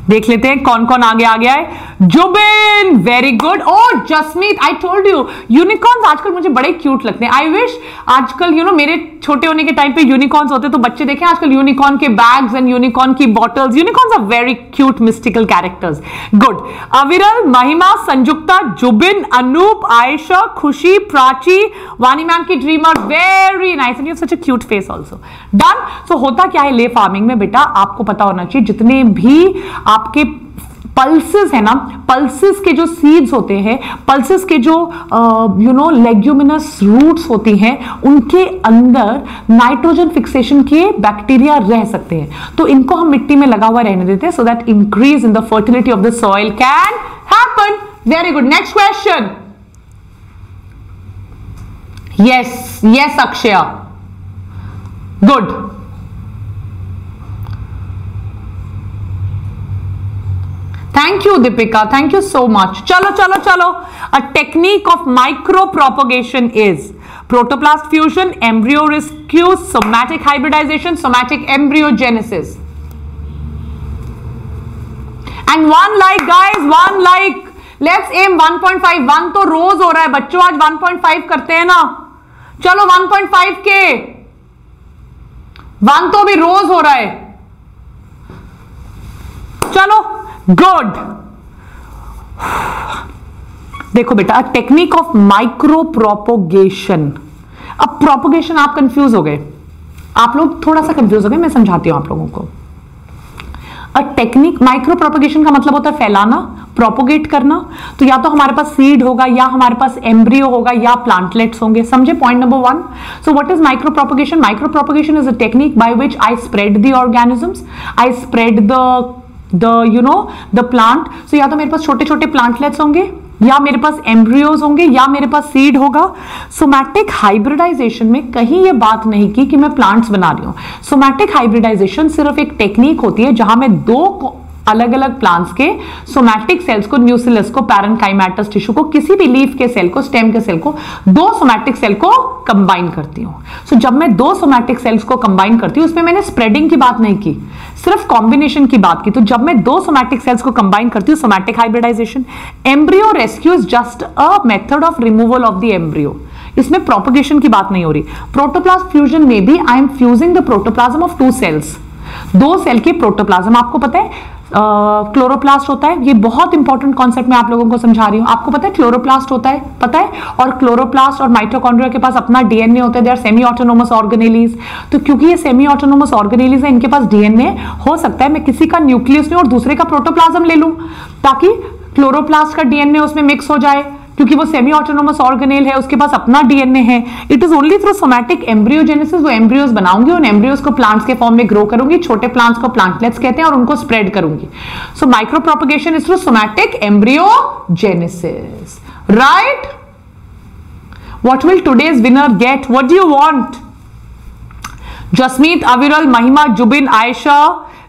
देख लेते हैं कौन कौन आगे आ गया है जुबिन वेरी गुड और Jasmeet I told you unicorns आजकल मुझे बड़े क्यूट लगते हैं। आई विश आजकल यू नो मेरे छोटे होने के टाइम पे यूनिकॉर्न्स होते तो बच्चे देखें, आजकल यूनिकॉर्न के बैग्स एंड यूनिकॉर्न की bottles unicorns are very cute mystical characters good Aviral, Mahima, Sanjukta, Zubin, Anoop, Ayesha, Khushi, Prachi, Vani ma'am की dreamer very nice and you such a cute face also done so होता क्या है ले फ़ार्मिंग में बेटा, आपको पता होना चाहिए, जितने भी आपके पल्सेस है ना पल्सेस के जो सीड्स होते हैं पल्सेस के जो यू नो लेग्यूमिनस रूट्स होती हैं, उनके अंदर नाइट्रोजन फिक्सेशन के बैक्टीरिया रह सकते हैं। तो इनको हम मिट्टी में लगा हुआ रहने देते हैं so that increase in the fertility of the soil can happen very good next question yes yes Akshay good thank you Deepika thank you so much चलो चलो चलो. A technique of micro propagation is protoplast fusion embryo rescue somatic hybridization somatic embryogenesis and one like guys one like let's aim 1.5 one तो रोज हो रहा है. बच्चों, आज 1.5 करते हैं ना. चलो 1.5 के. वन तो भी रोज हो रहा है. चलो. गुड देखो बेटा टेक्निक ऑफ़ माइक्रो प्रोपोगेशन अब प्रोपोगेशन आप कंफ्यूज हो गए। आप लोग थोड़ा सा कंफ्यूज हो गए, मैं समझाती हूँ आप लोगों को। अ टेक्निक माइक्रो प्रोपोगेशन का मतलब होता है फैलाना प्रोपोगेट करना। तो या तो हमारे पास सीड होगा, या हमारे पास एम्ब्रियो होगा, या प्लांटलेट्स होंगे। समझे point number one so what is micro propagation micro propagation is a technique by which I spread the organisms I spread the the you know the plant so या तो मेरे पास छोटे छोटे प्लांटलेट्स होंगे, या मेरे पास एम्ब्रियोज होंगे, या मेरे पास सीड होगा। सोमैटिक हाइब्रिडाइजेशन में कहीं ये बात नहीं की कि मैं प्लांट्स बना रही हूँ। सोमैटिक हाइब्रिडाइजेशन सिर्फ़ एक टेक्निक होती है जहाँ मैं दो अलग अलग प्लांट्स के सोमैटिक सेल्स को न्यूसिलस को पैरनकाइमेटस टिश्यू को किसी भी लीफ के सेल को स्टेम के सेल को दो सोमैटिक सेल को कंबाइन करती हूँ। सो so, जब मैं दो सोमैटिक सेल्स को कंबाइन करती हूँ उसमें मैंने स्प्रेडिंग की बात नहीं की सिर्फ़ कॉम्बिनेशन की बात की। तो जब मैं दो सोमैटिक सेल्स को कंबाइन करती हूँ somatic hybridisation embryo rescue is just a method of removal of the embryo इसमें प्रोपोगेशन की बात नहीं हो रही। प्रोटोप्लाज्म फ्यूजन में भी I am fusing the protoplasm of two cells दो सेल के प्रोटोप्लाज्म आपको पता है? क्लोरोप्लास्ट होता है। ये बहुत इंपॉर्टेंट कॉन्सेप्ट मैं आप लोगों को समझा रही हूँ। आपको पता है क्लोरोप्लास्ट होता है? पता है? और क्लोरोप्लास्ट और माइटोकॉन्ड्रिया के पास अपना डीएनए होता है। They are semi autonomous organelles तो क्योंकि ये सेमी ऑटोनोमस ऑर्गेनेलीज है, इनके पास डीएनए हो सकता है। मैं किसी का न्यूक्लियस लूँ और दूसरे का प्रोटोप्लाज्म ले लूँ, ताकि क्लोरोप्लास्ट का डीएनए उसमें मिक्स हो जाए। क्योंकि वो सेमी ऑटोनोमस ऑर्गेनेल है, उसके पास अपना डीएनए है। It is only through somatic embryogenesis वो एम्ब्रियोज बनाऊँगी, उन एम्ब्रियोज को प्लांट्स के फॉर्म में ग्रो करूँगी, छोटे प्लांट्स को प्लांटलेट्स कहते हैं और उनको स्प्रेड करूँगी। So micro propagation is through somatic embryogenesis right will today's winner get? What do you want? Jasmeet, aviral, mahima, jubin, aisha,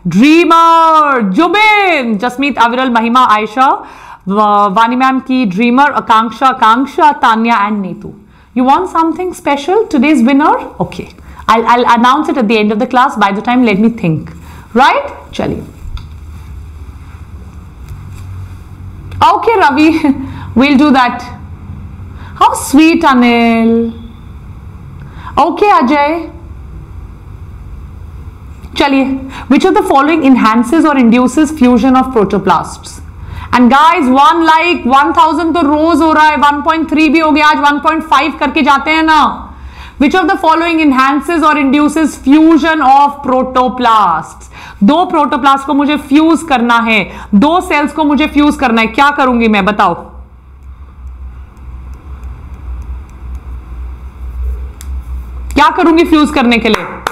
dreamer, jubin! Jasmeet, aviral, mahima, aisha Vani ma'am ki dreamer, Akanksha, Akanksha, Tanya and Neetu. You want something special? Today's winner? Okay. I'll, I'll announce it at the end of the class. By the time, let me think. Right? Chali. Okay, Ravi. we'll do that. How sweet, Anil. Okay, Ajay. Chaliye. Which of the following enhances or induces fusion of protoplasts? And guys one like one thousand तो रोज हो रहा है। One point three भी हो गया। आज one point five करके जाते हैं ना। Which of the following enhances और इंड्यूसेस फ्यूजन ऑफ़ प्रोटोप्लास्ट दो प्रोटोप्लास्ट को मुझे फ्यूज करना है। दो सेल्स को मुझे फ्यूज करना है। क्या करूँगी मैं? बताओ। क्या करूँगी फ्यूज करने के लिए?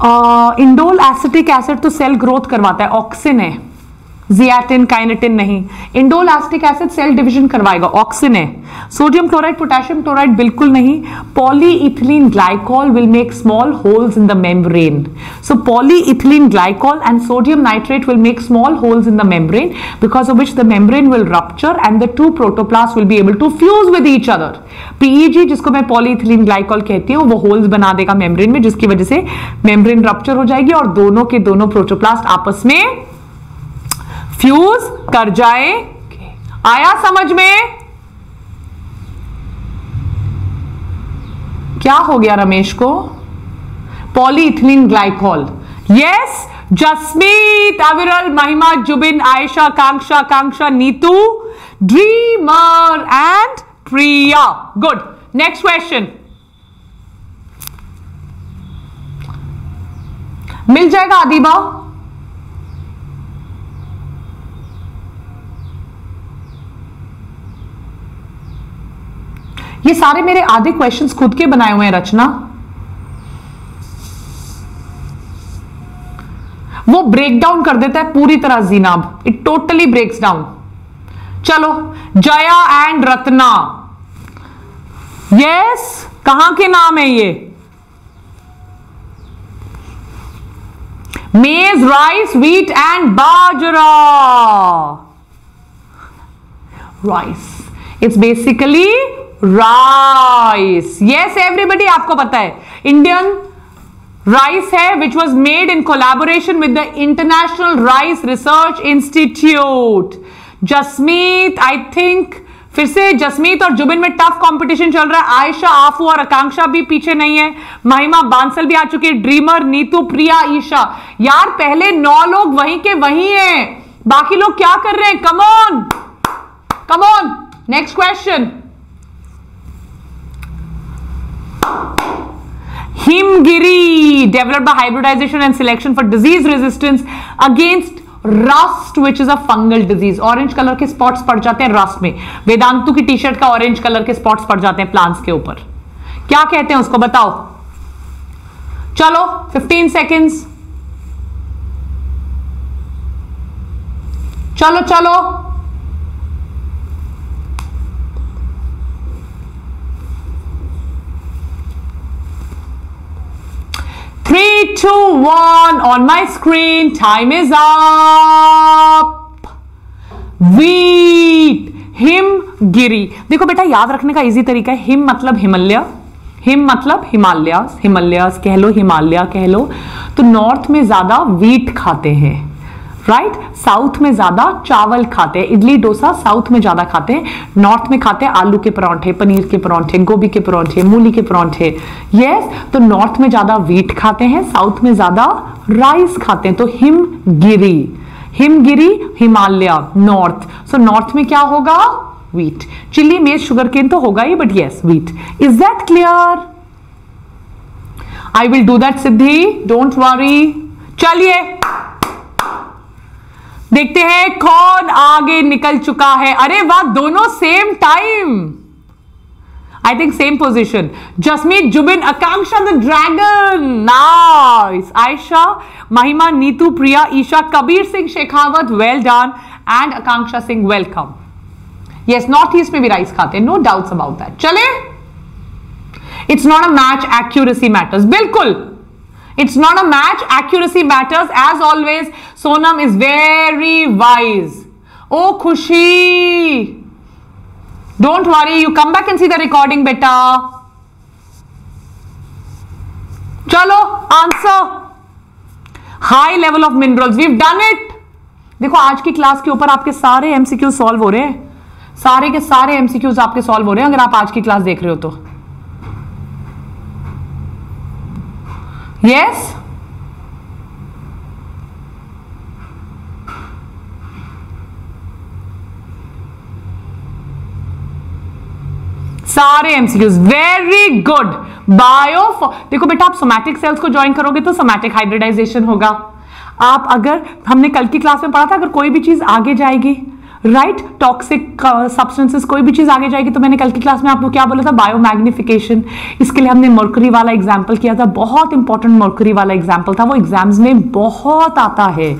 इंडोल एसिटिक एसिड तो सेल ग्रोथ करवाता है ऑक्सिन है। जियाटिन काइनेटिन नहीं। इंडोलास्टिक एसिड सेल डिवीज़न करवाएगा। ऑक्सिन है। सोडियम क्लोराइड पोटेशियम क्लोराइड बिल्कुल नहीं। Polyethylene glycol will make small holes in the membrane so polyethylene glycol and sodium nitrate will make small holes in the membrane because of which the membrane will rupture and the two protoplast will be able to fuse with each other PEG जिसको मैं polyethylene glycol कहती हूँ, वो holes बना देगा membrane में, जिसकी वजह से मेम्ब्रेन रप्चर हो जाएगी और दोनों के दोनों प्रोटोप्लास्ट आपस में फ्यूज कर जाए आया समझ में क्या हो गया रमेश को polyethylene glycol yes Jasmeet Aviral Mahima Jubin Aisha Kanksha Kanksha Nitu dreamer and Priya good next question मिल जाएगा आदिबा ये सारे मेरे आधे क्वेश्चंस खुद के बनाए हुए हैं, रचना। वो ब्रेक डाउन कर देता है पूरी तरह Zainab. It totally breaks down चलो, जया एंड रत्ना। यस कहाँ के नाम है ये? Maize rice wheat and bajra. Rice it's basically rice yes everybody आपको पता है। इंडियन राइस है which was made in collaboration with the international rice research institute Jasmeet I think फिर से जसमीत और जुबिन में टफ कंपटीशन चल रहा है। आयशा आफू और आकांक्षा भी पीछे नहीं है। महिमा बांसल भी आ चुकी है। ड्रीमर नीतू प्रिया ईशा यार, पहले नौ लोग वहीं के वहीं हैं। बाकी लोग क्या कर रहे हैं? Come on come on next question Himgiri developed by hybridization and selection for disease resistance against rust which is a fungal disease orange colour के स्पॉट्स पड़ जाते हैं रस्ट में। वेदांतु की टी शर्ट का ऑरेंज कलर के स्पॉट्स पड़ जाते हैं प्लांट्स के ऊपर। क्या कहते हैं उसको बताओ? चलो 15 सेकेंड्स चलो चलो. Three, two one on my screen Time is up. Himgiri देखो बेटा याद रखने का इजी तरीका है हिम मतलब हिमालय हिम मतलब हिमालय हिमालय कह लो हिमालय कह लो। तो नॉर्थ में ज़्यादा वीट खाते हैं। राइट साउथ में ज़्यादा चावल खाते हैं। इडली, डोसा साउथ में ज़्यादा खाते हैं। नॉर्थ में खाते हैं आलू के परांठे, पनीर के परांठे, गोभी के परांठे, मूली के परांठे। यस तो नॉर्थ में ज़्यादा वीट खाते हैं साउथ में ज़्यादा राइस खाते हैं। तो Himgiri Himgiri Himalaya north so north में क्या होगा? Wheat chilli maize sugar cane तो होगा ही but yes wheat is that clear I will do that Siddhi don't worry चलिए। देखते हैं कौन आगे निकल चुका है। अरे वाह, दोनों same time I think same position Jasmeet, Jubin, Akanksha the dragon nice Aisha, Mahima, Nitu, Priya, Isha, Kabir Singh Shekhawat well done and Akanksha Singh welcome yes north east में भी राइस खाते हैं। नो डाउट्स अबाउट दैट चले? It's not a match accuracy matters बिल्कुल। It's not a match. Accuracy matters. As always, Sonam is very wise. Oh, Khushi. Don't worry. You come back and see the recording beta. Chalo, answer. High level of minerals. We've done it. देखो आज की class के ऊपर आपके सारे MCQ solve हो रहे हैं सारे के सारे एमसीक्यूज आपके सॉल्व हो रहे हैं अगर आप आज की क्लास देख रहे हो तो Yes? सारे एमसीक्यूज वेरी गुड बायो देखो बेटा, आप सोमैटिक सेल्स को ज्वाइन करोगे तो सोमैटिक हाइब्रिडाइजेशन होगा आप अगर, हमने कल की क्लास में पढ़ा था, अगर कोई भी चीज़ आगे जाएगी राइट टॉक्सिक सब्सटेंसेस कोई भी चीज़ आगे जाएगी तो मैंने कल की क्लास में आपको क्या बोला था? बायोमैग्निफिकेशन इसके लिए हमने मर्करी वाला एग्ज़ाम्पल किया था। बहुत इंपॉर्टेंट मर्करी वाला एग्ज़ाम्पल था। वो एग्ज़ाम्स में बहुत आता है।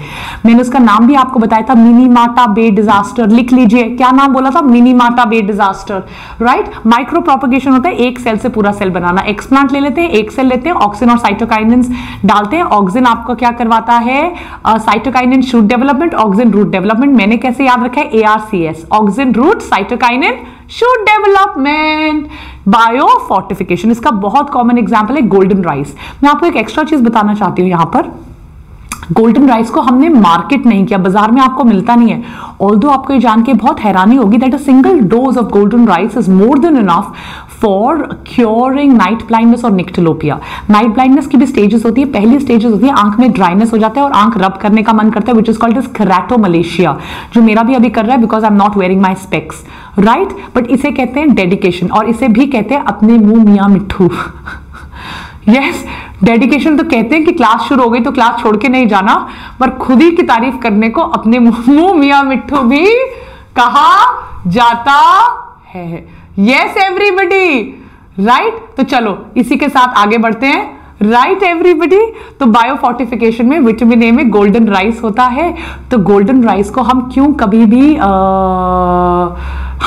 मैंने उसका नाम भी आपको बताया था। मिनी माटा बे डिजास्टर लिख लीजिए। क्या नाम बोला था? Minamata bay disaster right micro propagation होता है। एक सेल से पूरा सेल बनाना। एक्सप्लांट ले लेते हैं। एक सेल लेते हैं। ऑक्सीजन और साइटोकाइनिन डालते हैं। ऑक्सीजन आपको क्या करवाता है? Cytokinin shoot development oxygen root development मैंने कैसे याद रखा है? ARCS, auxin root cytokinin shoot development biofortification इसका बहुत कॉमन एग्ज़ाम्पल है गोल्डन राइस मैं आपको एक एक्स्ट्रा चीज़ बताना चाहती हूँ यहाँ पर। गोल्डन राइस को हमने मार्केट नहीं किया बाज़ार में आपको मिलता नहीं है। ऑल आपको ये जान के बहुत हैरानी होगी that a single dose of golden rice is more than enough for curing night blindness और निक्टलोपिया नाइट ब्लाइंडनेस की भी स्टेजेस होती है, पहली स्टेजेस होती है, आँख में ड्राइनेस हो जाता है और आँख रब करने का मन करता है विच इज़ कॉल्ड इज़ खराटो मलेशिया जो मेरा भी अभी कर रहा है because I am not wearing my specs right but इसे कहते हैं डेडिकेशन और इसे भी कहते हैं अपने मुँह मियाँ मिट्ठू यस डेडिकेशन तो कहते हैं कि क्लास शुरू हो गई तो क्लास छोड़ के नहीं जाना, पर खुद ही की तारीफ़ करने को अपने मुँह मियाँ मिट्ठू भी कहा जाता है। यस एवरीबडी राइट तो चलो इसी के साथ आगे बढ़ते हैं। राइट right, एवरीबडी तो बायोफोर्टिफिकेशन में विटामिन ए में गोल्डन राइस होता है। तो गोल्डन राइस को हम क्यों कभी भी आ,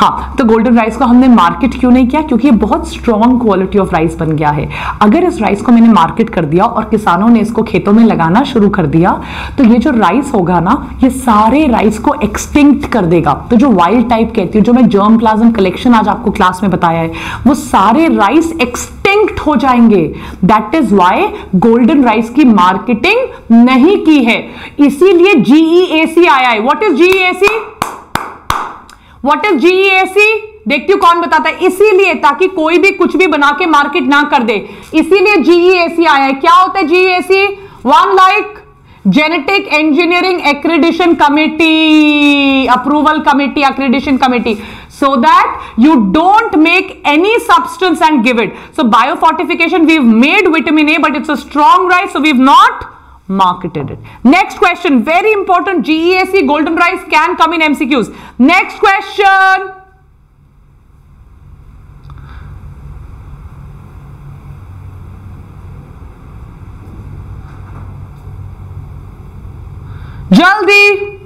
हाँ तो गोल्डन राइस को हमने मार्केट क्यों नहीं किया? क्योंकि ये बहुत स्ट्रॉन्ग क्वालिटी ऑफ़ राइस बन गया है। अगर इस राइस को मैंने मार्केट कर दिया और किसानों ने इसको खेतों में लगाना शुरू कर दिया तो ये जो राइस होगा ना, ये सारे राइस को एक्सटिंक्ट कर देगा। तो जो वाइल्ड टाइप कहती है, जो मैं जर्म प्लाज्म कलेक्शन आज आपको क्लास में बताया है, वो सारे राइस एक्सटिंक्ट हो जाएँगे। That is why golden rice की मार्केटिंग नहीं की है। इसीलिए जीईएसी आया है। What is GEAC what is GAC देखती हूँ कौन बताता है। इसीलिए ताकि कोई भी कुछ भी बना के मार्केट ना कर दे। इसीलिए जीएसी आया है। क्या होता है GAC one like genetic engineering accreditation committee approval committee accreditation committee so that you don't make any substance and give it so biofortification we've made vitamin a, but it's a strong rice, so we've not marketed it. Next question, very important, GEAC golden rice can come in MCQs. Next question. Jaldi.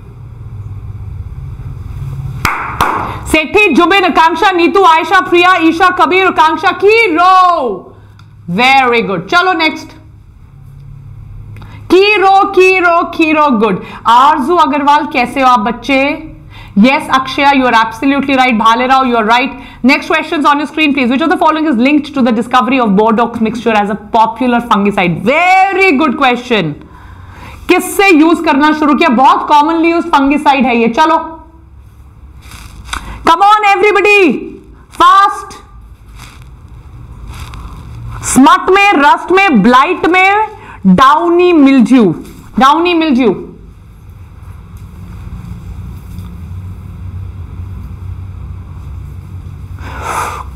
Sethi, Jubin, Akanksha, Neetu, Aisha, Priya, Isha, Kabir, Akanksha, Kiro. Very good. Chalo next. Kiro Kiro Kiro good Arzoo Agarwal कैसे हो आप बच्चे yes Akshay you are absolutely right Bhale Rao you are right next question on you screen please which of the following is linked to the discovery of Bordeaux mixture as a popular fungicide very good question किससे use करना शुरू किया? बहुत commonly use fungicide है ये। चलो। Come on everybody fast smut में rust में ब्लाइट में downy mildew downy mildew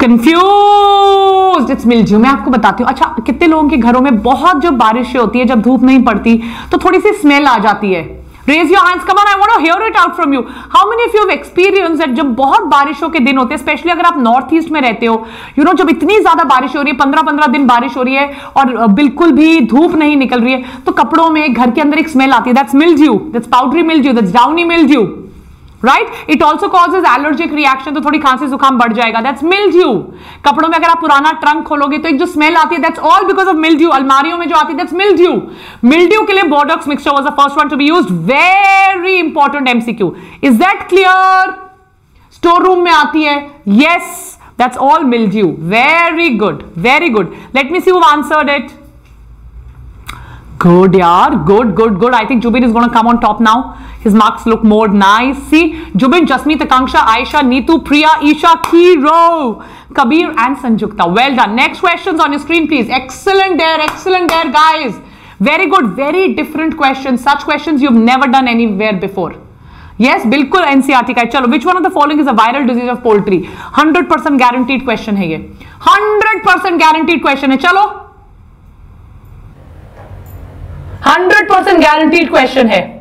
confuse it's mildew मैं आपको बताती हूँ। अच्छा कितने लोगों के घरों में बहुत जब बारिश होती है, जब धूप नहीं पड़ती तो थोड़ी सी स्मेल आ जाती है। Raise your hands come on I want to hear it out from you how many of you experience that जब बहुत बारिशों के दिन होते हैं स्पेशली अगर आप नॉर्थ ईस्ट में रहते हो यू you नो know, जब इतनी ज़्यादा बारिश हो रही है पंद्रह पंद्रह दिन बारिश हो रही है और बिल्कुल भी धूप नहीं निकल रही है तो कपड़ों में घर के अंदर एक स्मेल आती है that's mildew that's powdery mildew that's downy mildew right it also causes allergic reaction तो थोड़ी खांसी जुकाम बढ़ जाएगा। दैट्स मिल्ड्यू कपड़ों में अगर आप पुराना ट्रंक खोलोगे तो एक जो स्मेल आती है that's all because of mildew अलमारियों में जो आती है दैट्स मिल्ड्यू मिल्ड्यू के लिए Bordeaux mixture was the first one to be used very important MCQ is that clear store room में आती है. Yes that's all mildew very good very good let me see who answered it Good, yaar. Good, good, good. I think Jubin is going to come on top now. His marks look more nice. See, Jubin, Jasmeet, Akanksha, Aisha, Neetu, Priya, Isha, Kiro, Kabir and Sanjukta. Well done. Next questions on your screen, please. Excellent there, excellent there, guys. Very good, very different questions. Such questions you've never done anywhere before. Yes, बिल्कुल NCERT का चलो which one of the following is a viral disease of poultry 100% guaranteed question है ये 100% guaranteed question है चलो hundred percent guaranteed question है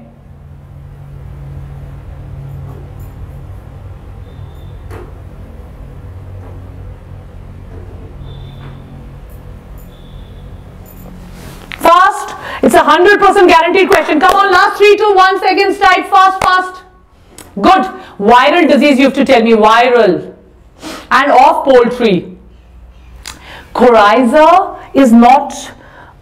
It's a 100% guaranteed question. Come on, last three to one seconds tight, fast, fast. Good. Viral disease, you have to tell me, viral. And of poultry. Coryza is not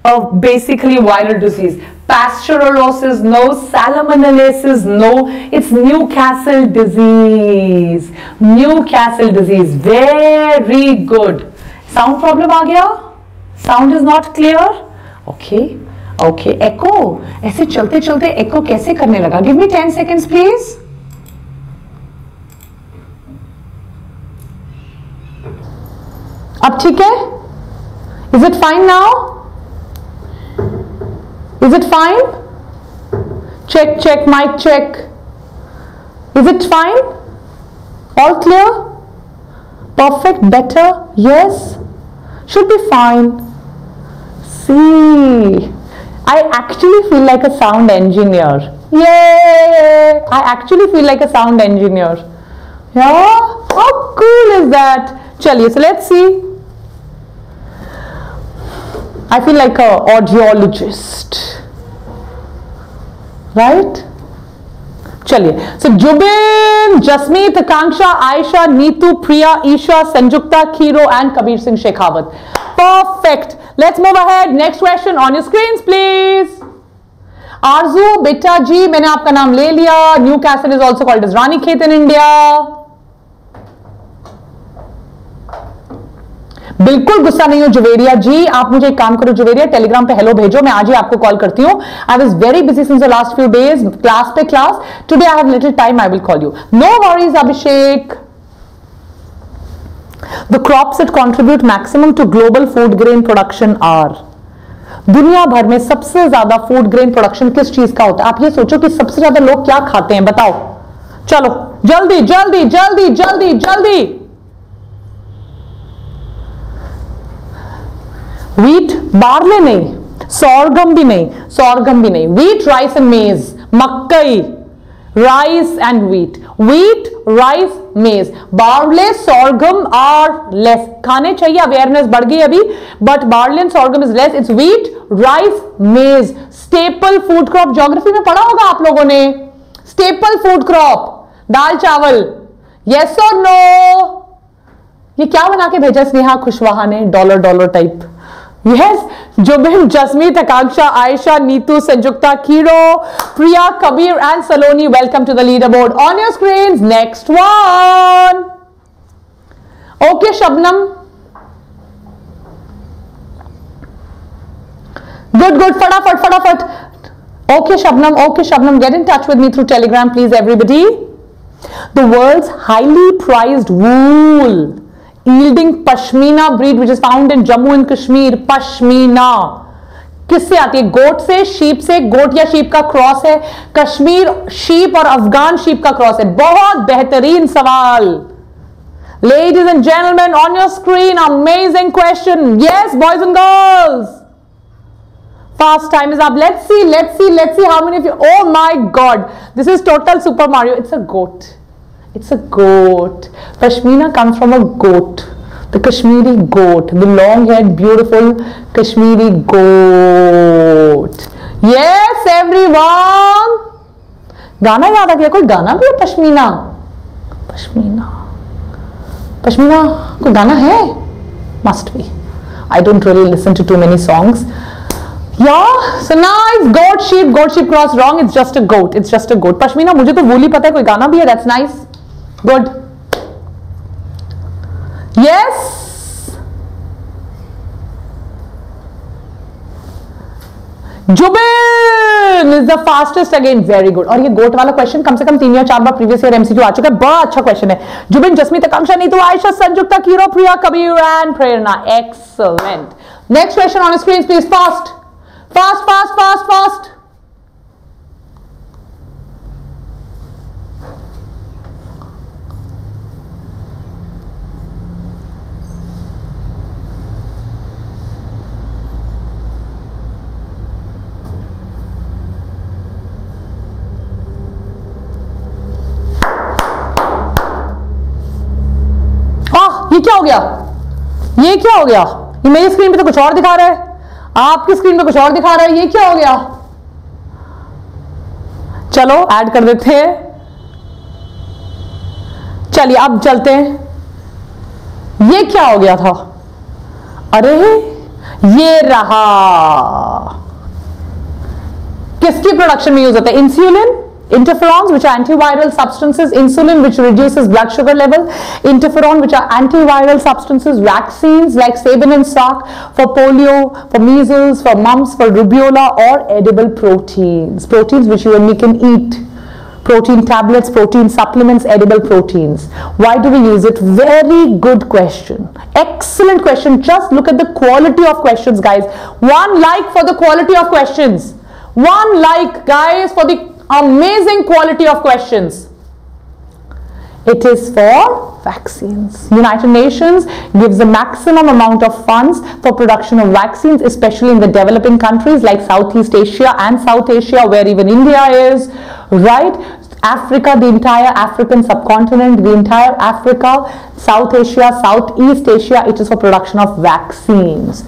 a basically viral disease. Pasteurolosis, no. Salmonellosis, no. It's Newcastle disease. Newcastle disease. Very good. Sound problem, Agya? Sound is not clear? Okay. Okay एको ऐसे चलते चलते एको कैसे करने लगा? Give me ten second please अब ठीक है? Is it fine now is it fine check check mike check is it fine all clear perfect better yes should be fine see I actually feel like a sound engineer. Yay! I actually feel like a sound engineer. Yeah? How cool is that? Chaliye, so let's see. I feel like a audiologist. Right? चलिए सो जुबिन जसमीत आकांक्षा आयशा नीतू प्रिया ईशा संजुक्ता खीरो and Kabir Singh Shekhawat perfect Let's move ahead next question on screen please Arzoo बेटा जी मैंने आपका नाम ले लिया. Newcastle is also called is Ranikhet in India बिल्कुल गुस्सा नहीं हो जुवेरिया जी. आप मुझे एक काम करो जुवेरिया टेलीग्राम पे हेलो भेजो. मैं आज ही आपको कॉल करती हूँ. I was very busy since the last few days class पे class today I have little time I will call you no worries Abhishek the crops it contribute maximum to global food grain production are दुनिया भर में सबसे ज़्यादा food grain production किस चीज़ का होता है? आप ये सोचो कि सबसे ज़्यादा लोग क्या खाते हैं, बताओ। चलो, जल्दी जल्दी जल्दी जल्दी जल्दी। वीट बार्ले नहीं सौरगम भी नहीं सौरगम भी नहीं। Wheat rice and maize मक्कई rice and wheat wheat rice maize barley sorghum are less खाने चाहिए अवेयरनेस बढ़ गई अभी but barley and sorghum is less it's wheat rice maize staple food crop geography में पढ़ा होगा आप लोगों ने. स्टेपल फ़ूड क्रॉप दाल, चावल. यस और नो ये क्या बना के भेजा स्नेहा खुशवाहा ने? Dollar dollar type yes Jubin, Jasmeet, Akanksha, Aisha, Neetu, Sanjukta, Kiro, Priya, Kabir and Saloni. Welcome to the leaderboard. On your screens, next one. Okay, Shabnam. Good, good. Fatafat, fatafat. Okay, Shabnam. Okay, Shabnam. Get in touch with me through Telegram, please, everybody. The world's highly prized wool yielding pashmina breed which is found in Jammu and Kashmir pashmina किससे आती है? Goat से sheep से? Goat या sheep का cross है? Kashmir sheep और Afghan sheep का क्रॉस है। बहुत बेहतरीन सवाल। Ladies and gentleman on your screen amazing question yes boys and girls fast time is अब let's see let's see let's see how many oh my god this is total super Mario it's a goat It's a goat. Pashmina comes from a goat. The Kashmiri goat. The long haired, beautiful Kashmiri goat. Yes, everyone. गाना याद आ गया कोई गाना भी है पश्मीना पश्मीना पश्मीना कोई गाना है must be I don't really listen to too many songs Yeah, so now nice. Goat, sheep, goat, sheep cross. Wrong. It's just a goat. It's just a goat. Pashmina, मुझे तो वोली पता है कोई गाना भी है. That's nice. Good. Yes. Jubin is the fastest again very good और ये गोट वाला क्वेश्चन कम से कम तीन या चार बार प्रीवियस ईयर एमसीक्यू आ चुका है। बड़ा अच्छा क्वेश्चन है। Jubin Jasmeet Akanksha Nitu Aisha Sanjukta Kiro Priya Kabir and Prerna excellent next question on screen please fast fast fast fast fast ये क्या हो गया? ये क्या हो गया? ये मेरी स्क्रीन पे तो कुछ और दिखा रहा है। आपकी स्क्रीन पे कुछ और दिखा रहा है। ये क्या हो गया? चलो ऐड कर देते हैं। चलिए, अब चलते हैं। ये क्या हो गया था? अरे, ये रहा। किसकी प्रोडक्शन में यूज़ होता है? Insulin interferons which are antiviral substances insulin which reduces blood sugar level interferon which are antiviral substances vaccines like sabin and salk for polio for measles for mumps for rubella or edible proteins proteins which you and me can eat. Protein tablets protein supplements edible proteins. Why do we use it? Very good question. Excellent question. Just look at the quality of questions guys. One like for the quality of questions. One like guys for the amazing quality of questions. It is for vaccines. United Nations gives the maximum amount of funds for production of vaccines, especially in the developing countries like Southeast Asia and South Asia, where even India is, right? Africa, the entire African subcontinent, the entire Africa, South Asia, Southeast Asia, it is for production of vaccines.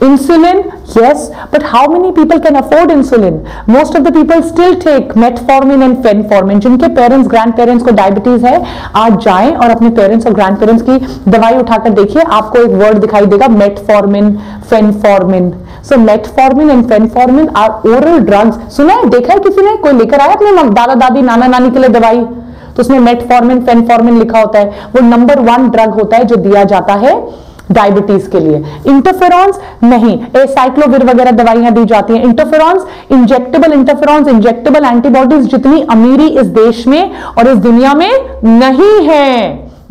Insulin, yes, but how many people can afford insulin? Most of the people still take metformin and fenformin. जिनके parents grandparents को diabetes है आज जाएँ और अपने parents और grandparents की दवाई उठाकर देखिए आपको एक वर्ड दिखाई देगा metformin phenformin so metformin and phenformin are oral drugs सुना है देखा है किसी ने? कोई लेकर आया अपने दादा दादी नाना नानी के लिए दवाई? तो उसमें मेटफॉर्मिन फेनफॉर्मिन लिखा होता है। वो नंबर वन ड्रग होता है जो दिया जाता है। डायबिटीज़ के लिए। इंटरफेरॉन्स नहीं एसाइक्लोविर वगैरह दवाइयाँ दी जाती हैं। Interferons injectable interferons injectable antibodies जितनी अमीरी इस देश में और इस दुनिया में नहीं है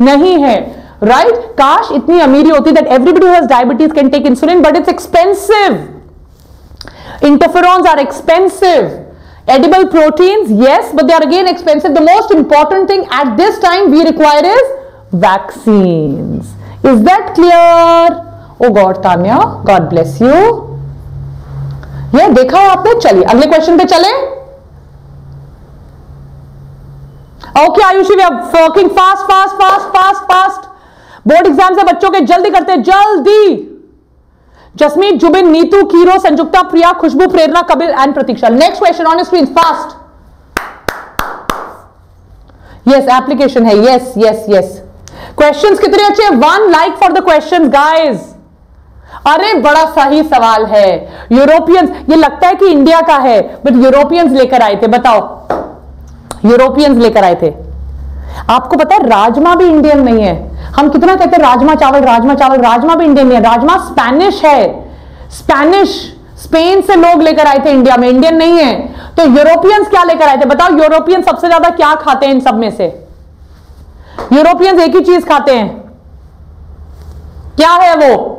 नहीं है। Right right? काश इतनी अमीरी होती that everybody has diabetes can take insulin but it's expensive interferons are expensive. Edible proteins, yes, but they are again expensive. The most important thing at this time we require is vaccines. Is that clear? Oh god, tanya, god bless you. ये देखा आपने? चलिए, अगले question पे चले। Okay Ayushi we are working fast fast fast fast fast board exam से बच्चों के जल्दी करते हैं, जल्दी। Jasmeet, Jubin, Nitu, Kiro, Sanjukta, Priya, Khushboo, Prerna, Kapil and Prateeksha. Next question on screen fast yes application है। यस यस यस क्वेश्चंस कितने अच्छे one like for the question guys अरे, बड़ा सही सवाल है। यूरोपियंस ये लगता है कि इंडिया का है बट यूरोपियंस लेकर आए थे, बताओ। यूरोपियंस लेकर आए थे। आपको पता है, राजमा भी इंडियन नहीं है। हम कितना कहते हैं, राजमा चावल राजमा चावल, राजमा भी इंडियन नहीं है। राजमा स्पेनिश है। स्पेनिश स्पेन से लोग लेकर आए थे इंडिया में। इंडियन नहीं है। तो यूरोपियंस क्या लेकर आए थे? बताओ यूरोपियन सबसे ज़्यादा क्या खाते हैं इन सब में से? यूरोपियंस एक ही चीज़ खाते हैं। क्या है वो?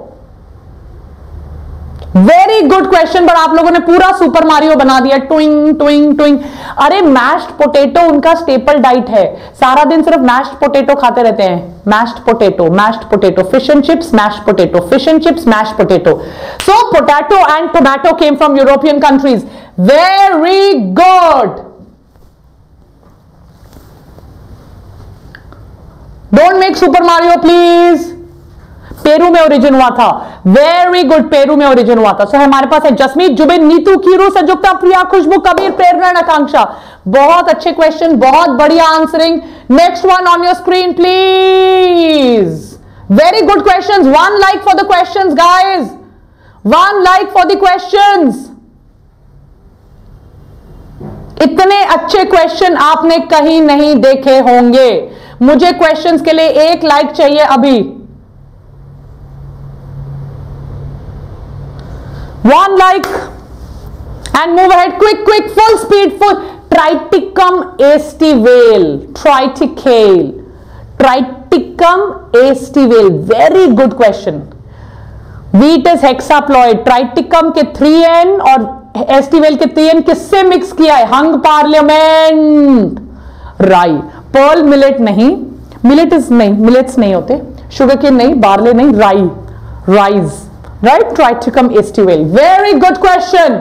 वेरी गुड क्वेश्चन पर आप लोगों ने पूरा सुपर मारियो बना दिया। ट्विंग ट्विंग ट्विंग अरे मैश्ड पोटेटो उनका स्टेपल डाइट है। सारा दिन सिर्फ़ मैश्ड पोटेटो खाते रहते हैं। Mashed potato mashed potato fish and chips mashed potato fish and chips mashed potato so potato and tomato came from European countries very good don't make super Mario please Peru में origin हुआ था. Very good Peru में origin हुआ था. सो so, हमारे पास है जसमीत जुबिन नीतू कीरू संजुक्ता प्रिया खुशबू कबीर प्रेरणा आकांक्षा बहुत अच्छे क्वेश्चन बहुत बढ़िया answering next one on your screen please very good question one like for the question guys one like for the question इतने अच्छे क्वेश्चन आपने कहीं नहीं देखे होंगे. मुझे क्वेश्चन के लिए एक लाइक चाहिए अभी। One like and move head quick quick full speed full Triticum estivale triticale Triticum estivale very good question wheat is hexaploid Triticum के थ्री एन और एस्टिवेल के थ्री एन किससे मिक्स किया है? Hung parliament right pearl millet नहीं millet is नहीं millets नहीं होते शुगर के नहीं बार्ले नहीं rye rice right? Triticum estivale very good question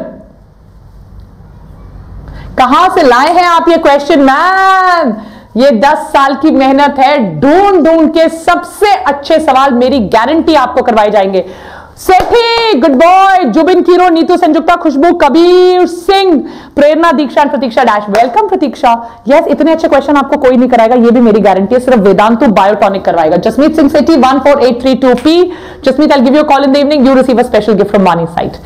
कहाँ से लाए हैं आप ये क्वेश्चन मैन ये 10 साल की मेहनत है ढूंढ ढूंढ के सबसे अच्छे सवाल मेरी गारंटी आपको करवाए जाएँगे। Sethi good boy Zubin Kiro, Neetu Sanjukta, Khushboo, Kabir Singh, Prerna, Diksha Pratiksha dash welcome Pratiksha. Yes इतने अच्छे क्वेश्चन आपको कोई नहीं कराएगा, ये भी मेरी गारंटी है, सिर्फ़ वेदांतु बायोटॉनिक करवाएगा। Jasmeet Singh Sethi one four eight three two P Jasmeet I give you call in the evening you receive a special gift from मानी site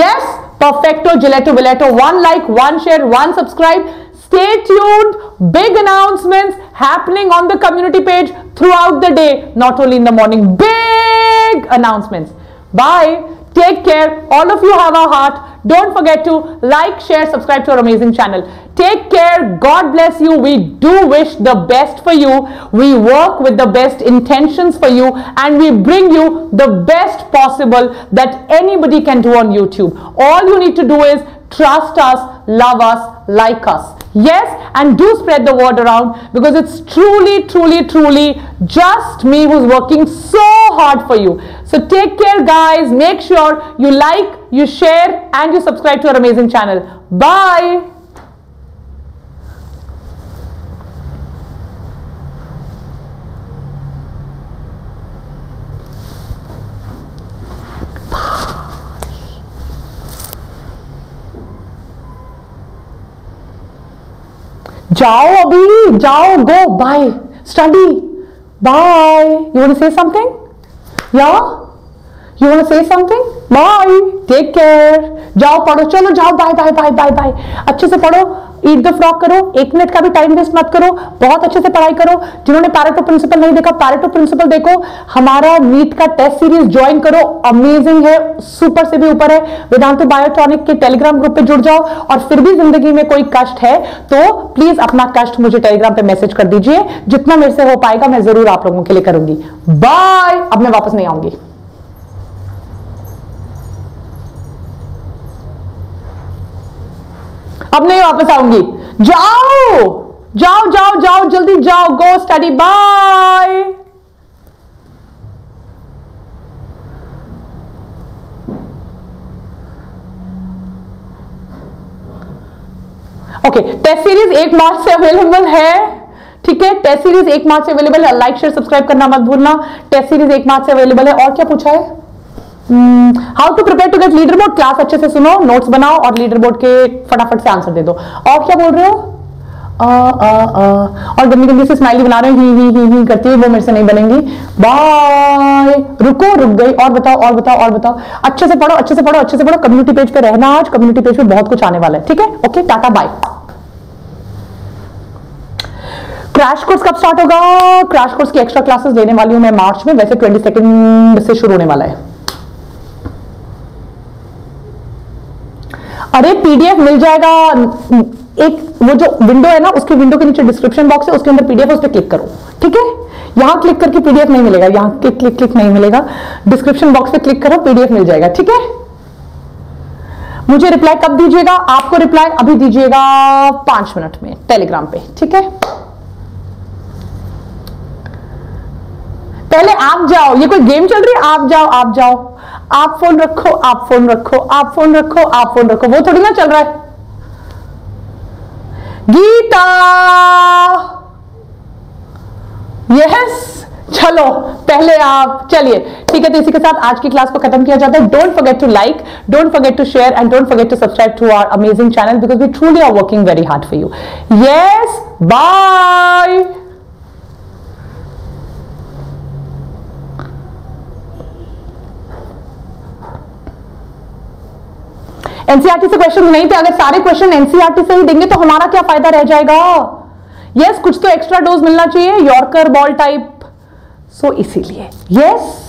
yes perfecto, gelato viletto one like one share one subscribe. Stay tuned. Big announcements happening on the community page throughout the day, not only in the morning. Big announcements. Bye. Take care. All of you have a heart. Don't forget to like, share, subscribe to our amazing channel. Take care. God bless you. We do wish the best for you. We work with the best intentions for you and we bring you the best possible that anybody can do on YouTube. All you need to do is trust us, love us, like us. Yes, and do spread the word around because it's truly, truly, truly just me who's working so hard for you. So take care, guys. Make sure you like, you share, and you subscribe to our amazing channel. Bye. जाओ अभी जाओ go bye study bye you want to say something या You want say something bye take care जाओ, पढ़ो। चलो, जाओ। Bye bye bye bye bye अच्छे से पढ़ो। ईट द फ्रॉक करो। एक मिनट का भी टाइम वेस्ट मत करो। बहुत अच्छे से पढ़ाई करो। जिन्होंने पैरेटो प्रिंसिपल नहीं देखा पैरेटो प्रिंसिपल देखो। हमारा नीट का टेस्ट सीरीज़ ज्वाइन करो। अमेजिंग है। सुपर से भी ऊपर है। वेदांत बायोट्रॉनिक के टेलीग्राम ग्रुप पे जुड़ जाओ। और फिर भी ज़िंदगी में कोई कष्ट है तो प्लीज़ अपना कष्ट मुझे टेलीग्राम पे मैसेज कर दीजिए। जितना मेरे से हो पाएगा, मैं ज़रूर आप लोगों के लिए करूँगी। बाय अब मैं वापस नहीं आऊँगी। अब नहीं वापस आऊँगी। जाओ जाओ जाओ जाओ, जल्दी जाओ go study bye okay test series एक मार्च से अवेलेबल है, ठीक है? टेस्ट सीरीज़ एक मार्च से अवेलेबल है लाइक शेयर सब्सक्राइब करना मत भूलना। टेस्ट सीरीज़ एक मार्च से अवेलेबल है, और क्या पूछा है? How to prepare to get leaderboard class अच्छे से सुनो नोट्स बनाओ और लीडर बोर्ड के फटाफट से आंसर दे दो। और क्या बोल रहे हो? और गंदी गंदी से स्माइली बना रहे ही ही ही ही करती है वो मेरे से नहीं बनेंगी। बाय रुको, रुक गई। और बताओ और बताओ और बताओ। अच्छे से पढ़ो, अच्छे से पढ़ो, अच्छे से पढ़ो। कम्युनिटी पेज पे रहना आज। कम्युनिटी पेज पे बहुत कुछ आने वाला है। ठीक है? Okay tata bye crash course कब स्टार्ट होगा? क्रैश कोर्स की एक्स्ट्रा क्लासेस लेने वाली हूँ मैं मार्च में। वैसे ट्वेंटी सेकेंड से शुरू होने वाला है। अरे पीडीएफ मिल जाएगा। एक वो जो विंडो है ना, उसके विंडो के नीचे डिस्क्रिप्शन बॉक्स है, उसके अंदर पीडीएफ उस पर क्लिक करो। ठीक है? यहाँ क्लिक करके पीडीएफ नहीं मिलेगा। यहाँ क्लिक क्लिक क्लिक नहीं मिलेगा। डिस्क्रिप्शन बॉक्स पे क्लिक करो पीडीएफ मिल जाएगा। ठीक है? मुझे रिप्लाई कब दीजिएगा? आपको रिप्लाई अभी दीजिएगा पाँच मिनट में टेलीग्राम पे। ठीक है? पहले आप जाओ, ये कोई गेम चल रही है? आप जाओ आप जाओ। आप फ़ोन रखो, आप फ़ोन रखो, आप फ़ोन रखो, आप फ़ोन रखो। वो थोड़ी ना चल रहा है। गीता! यस चलो, पहले आप, चलिए। ठीक है तो इसी के साथ आज की क्लास को खत्म किया जाता है। Don't forget to like don't forget to share and don't forget to subscribe to our amazing channel because we truly are working very hard for you yes bye NCERT से क्वेश्चन नहीं थे अगर सारे क्वेश्चन एनसीआरटी से ही देंगे तो हमारा क्या फ़ायदा रह जाएगा? यस yes, कुछ तो एक्स्ट्रा डोज मिलना चाहिए yorker ball type so so, इसीलिए। यस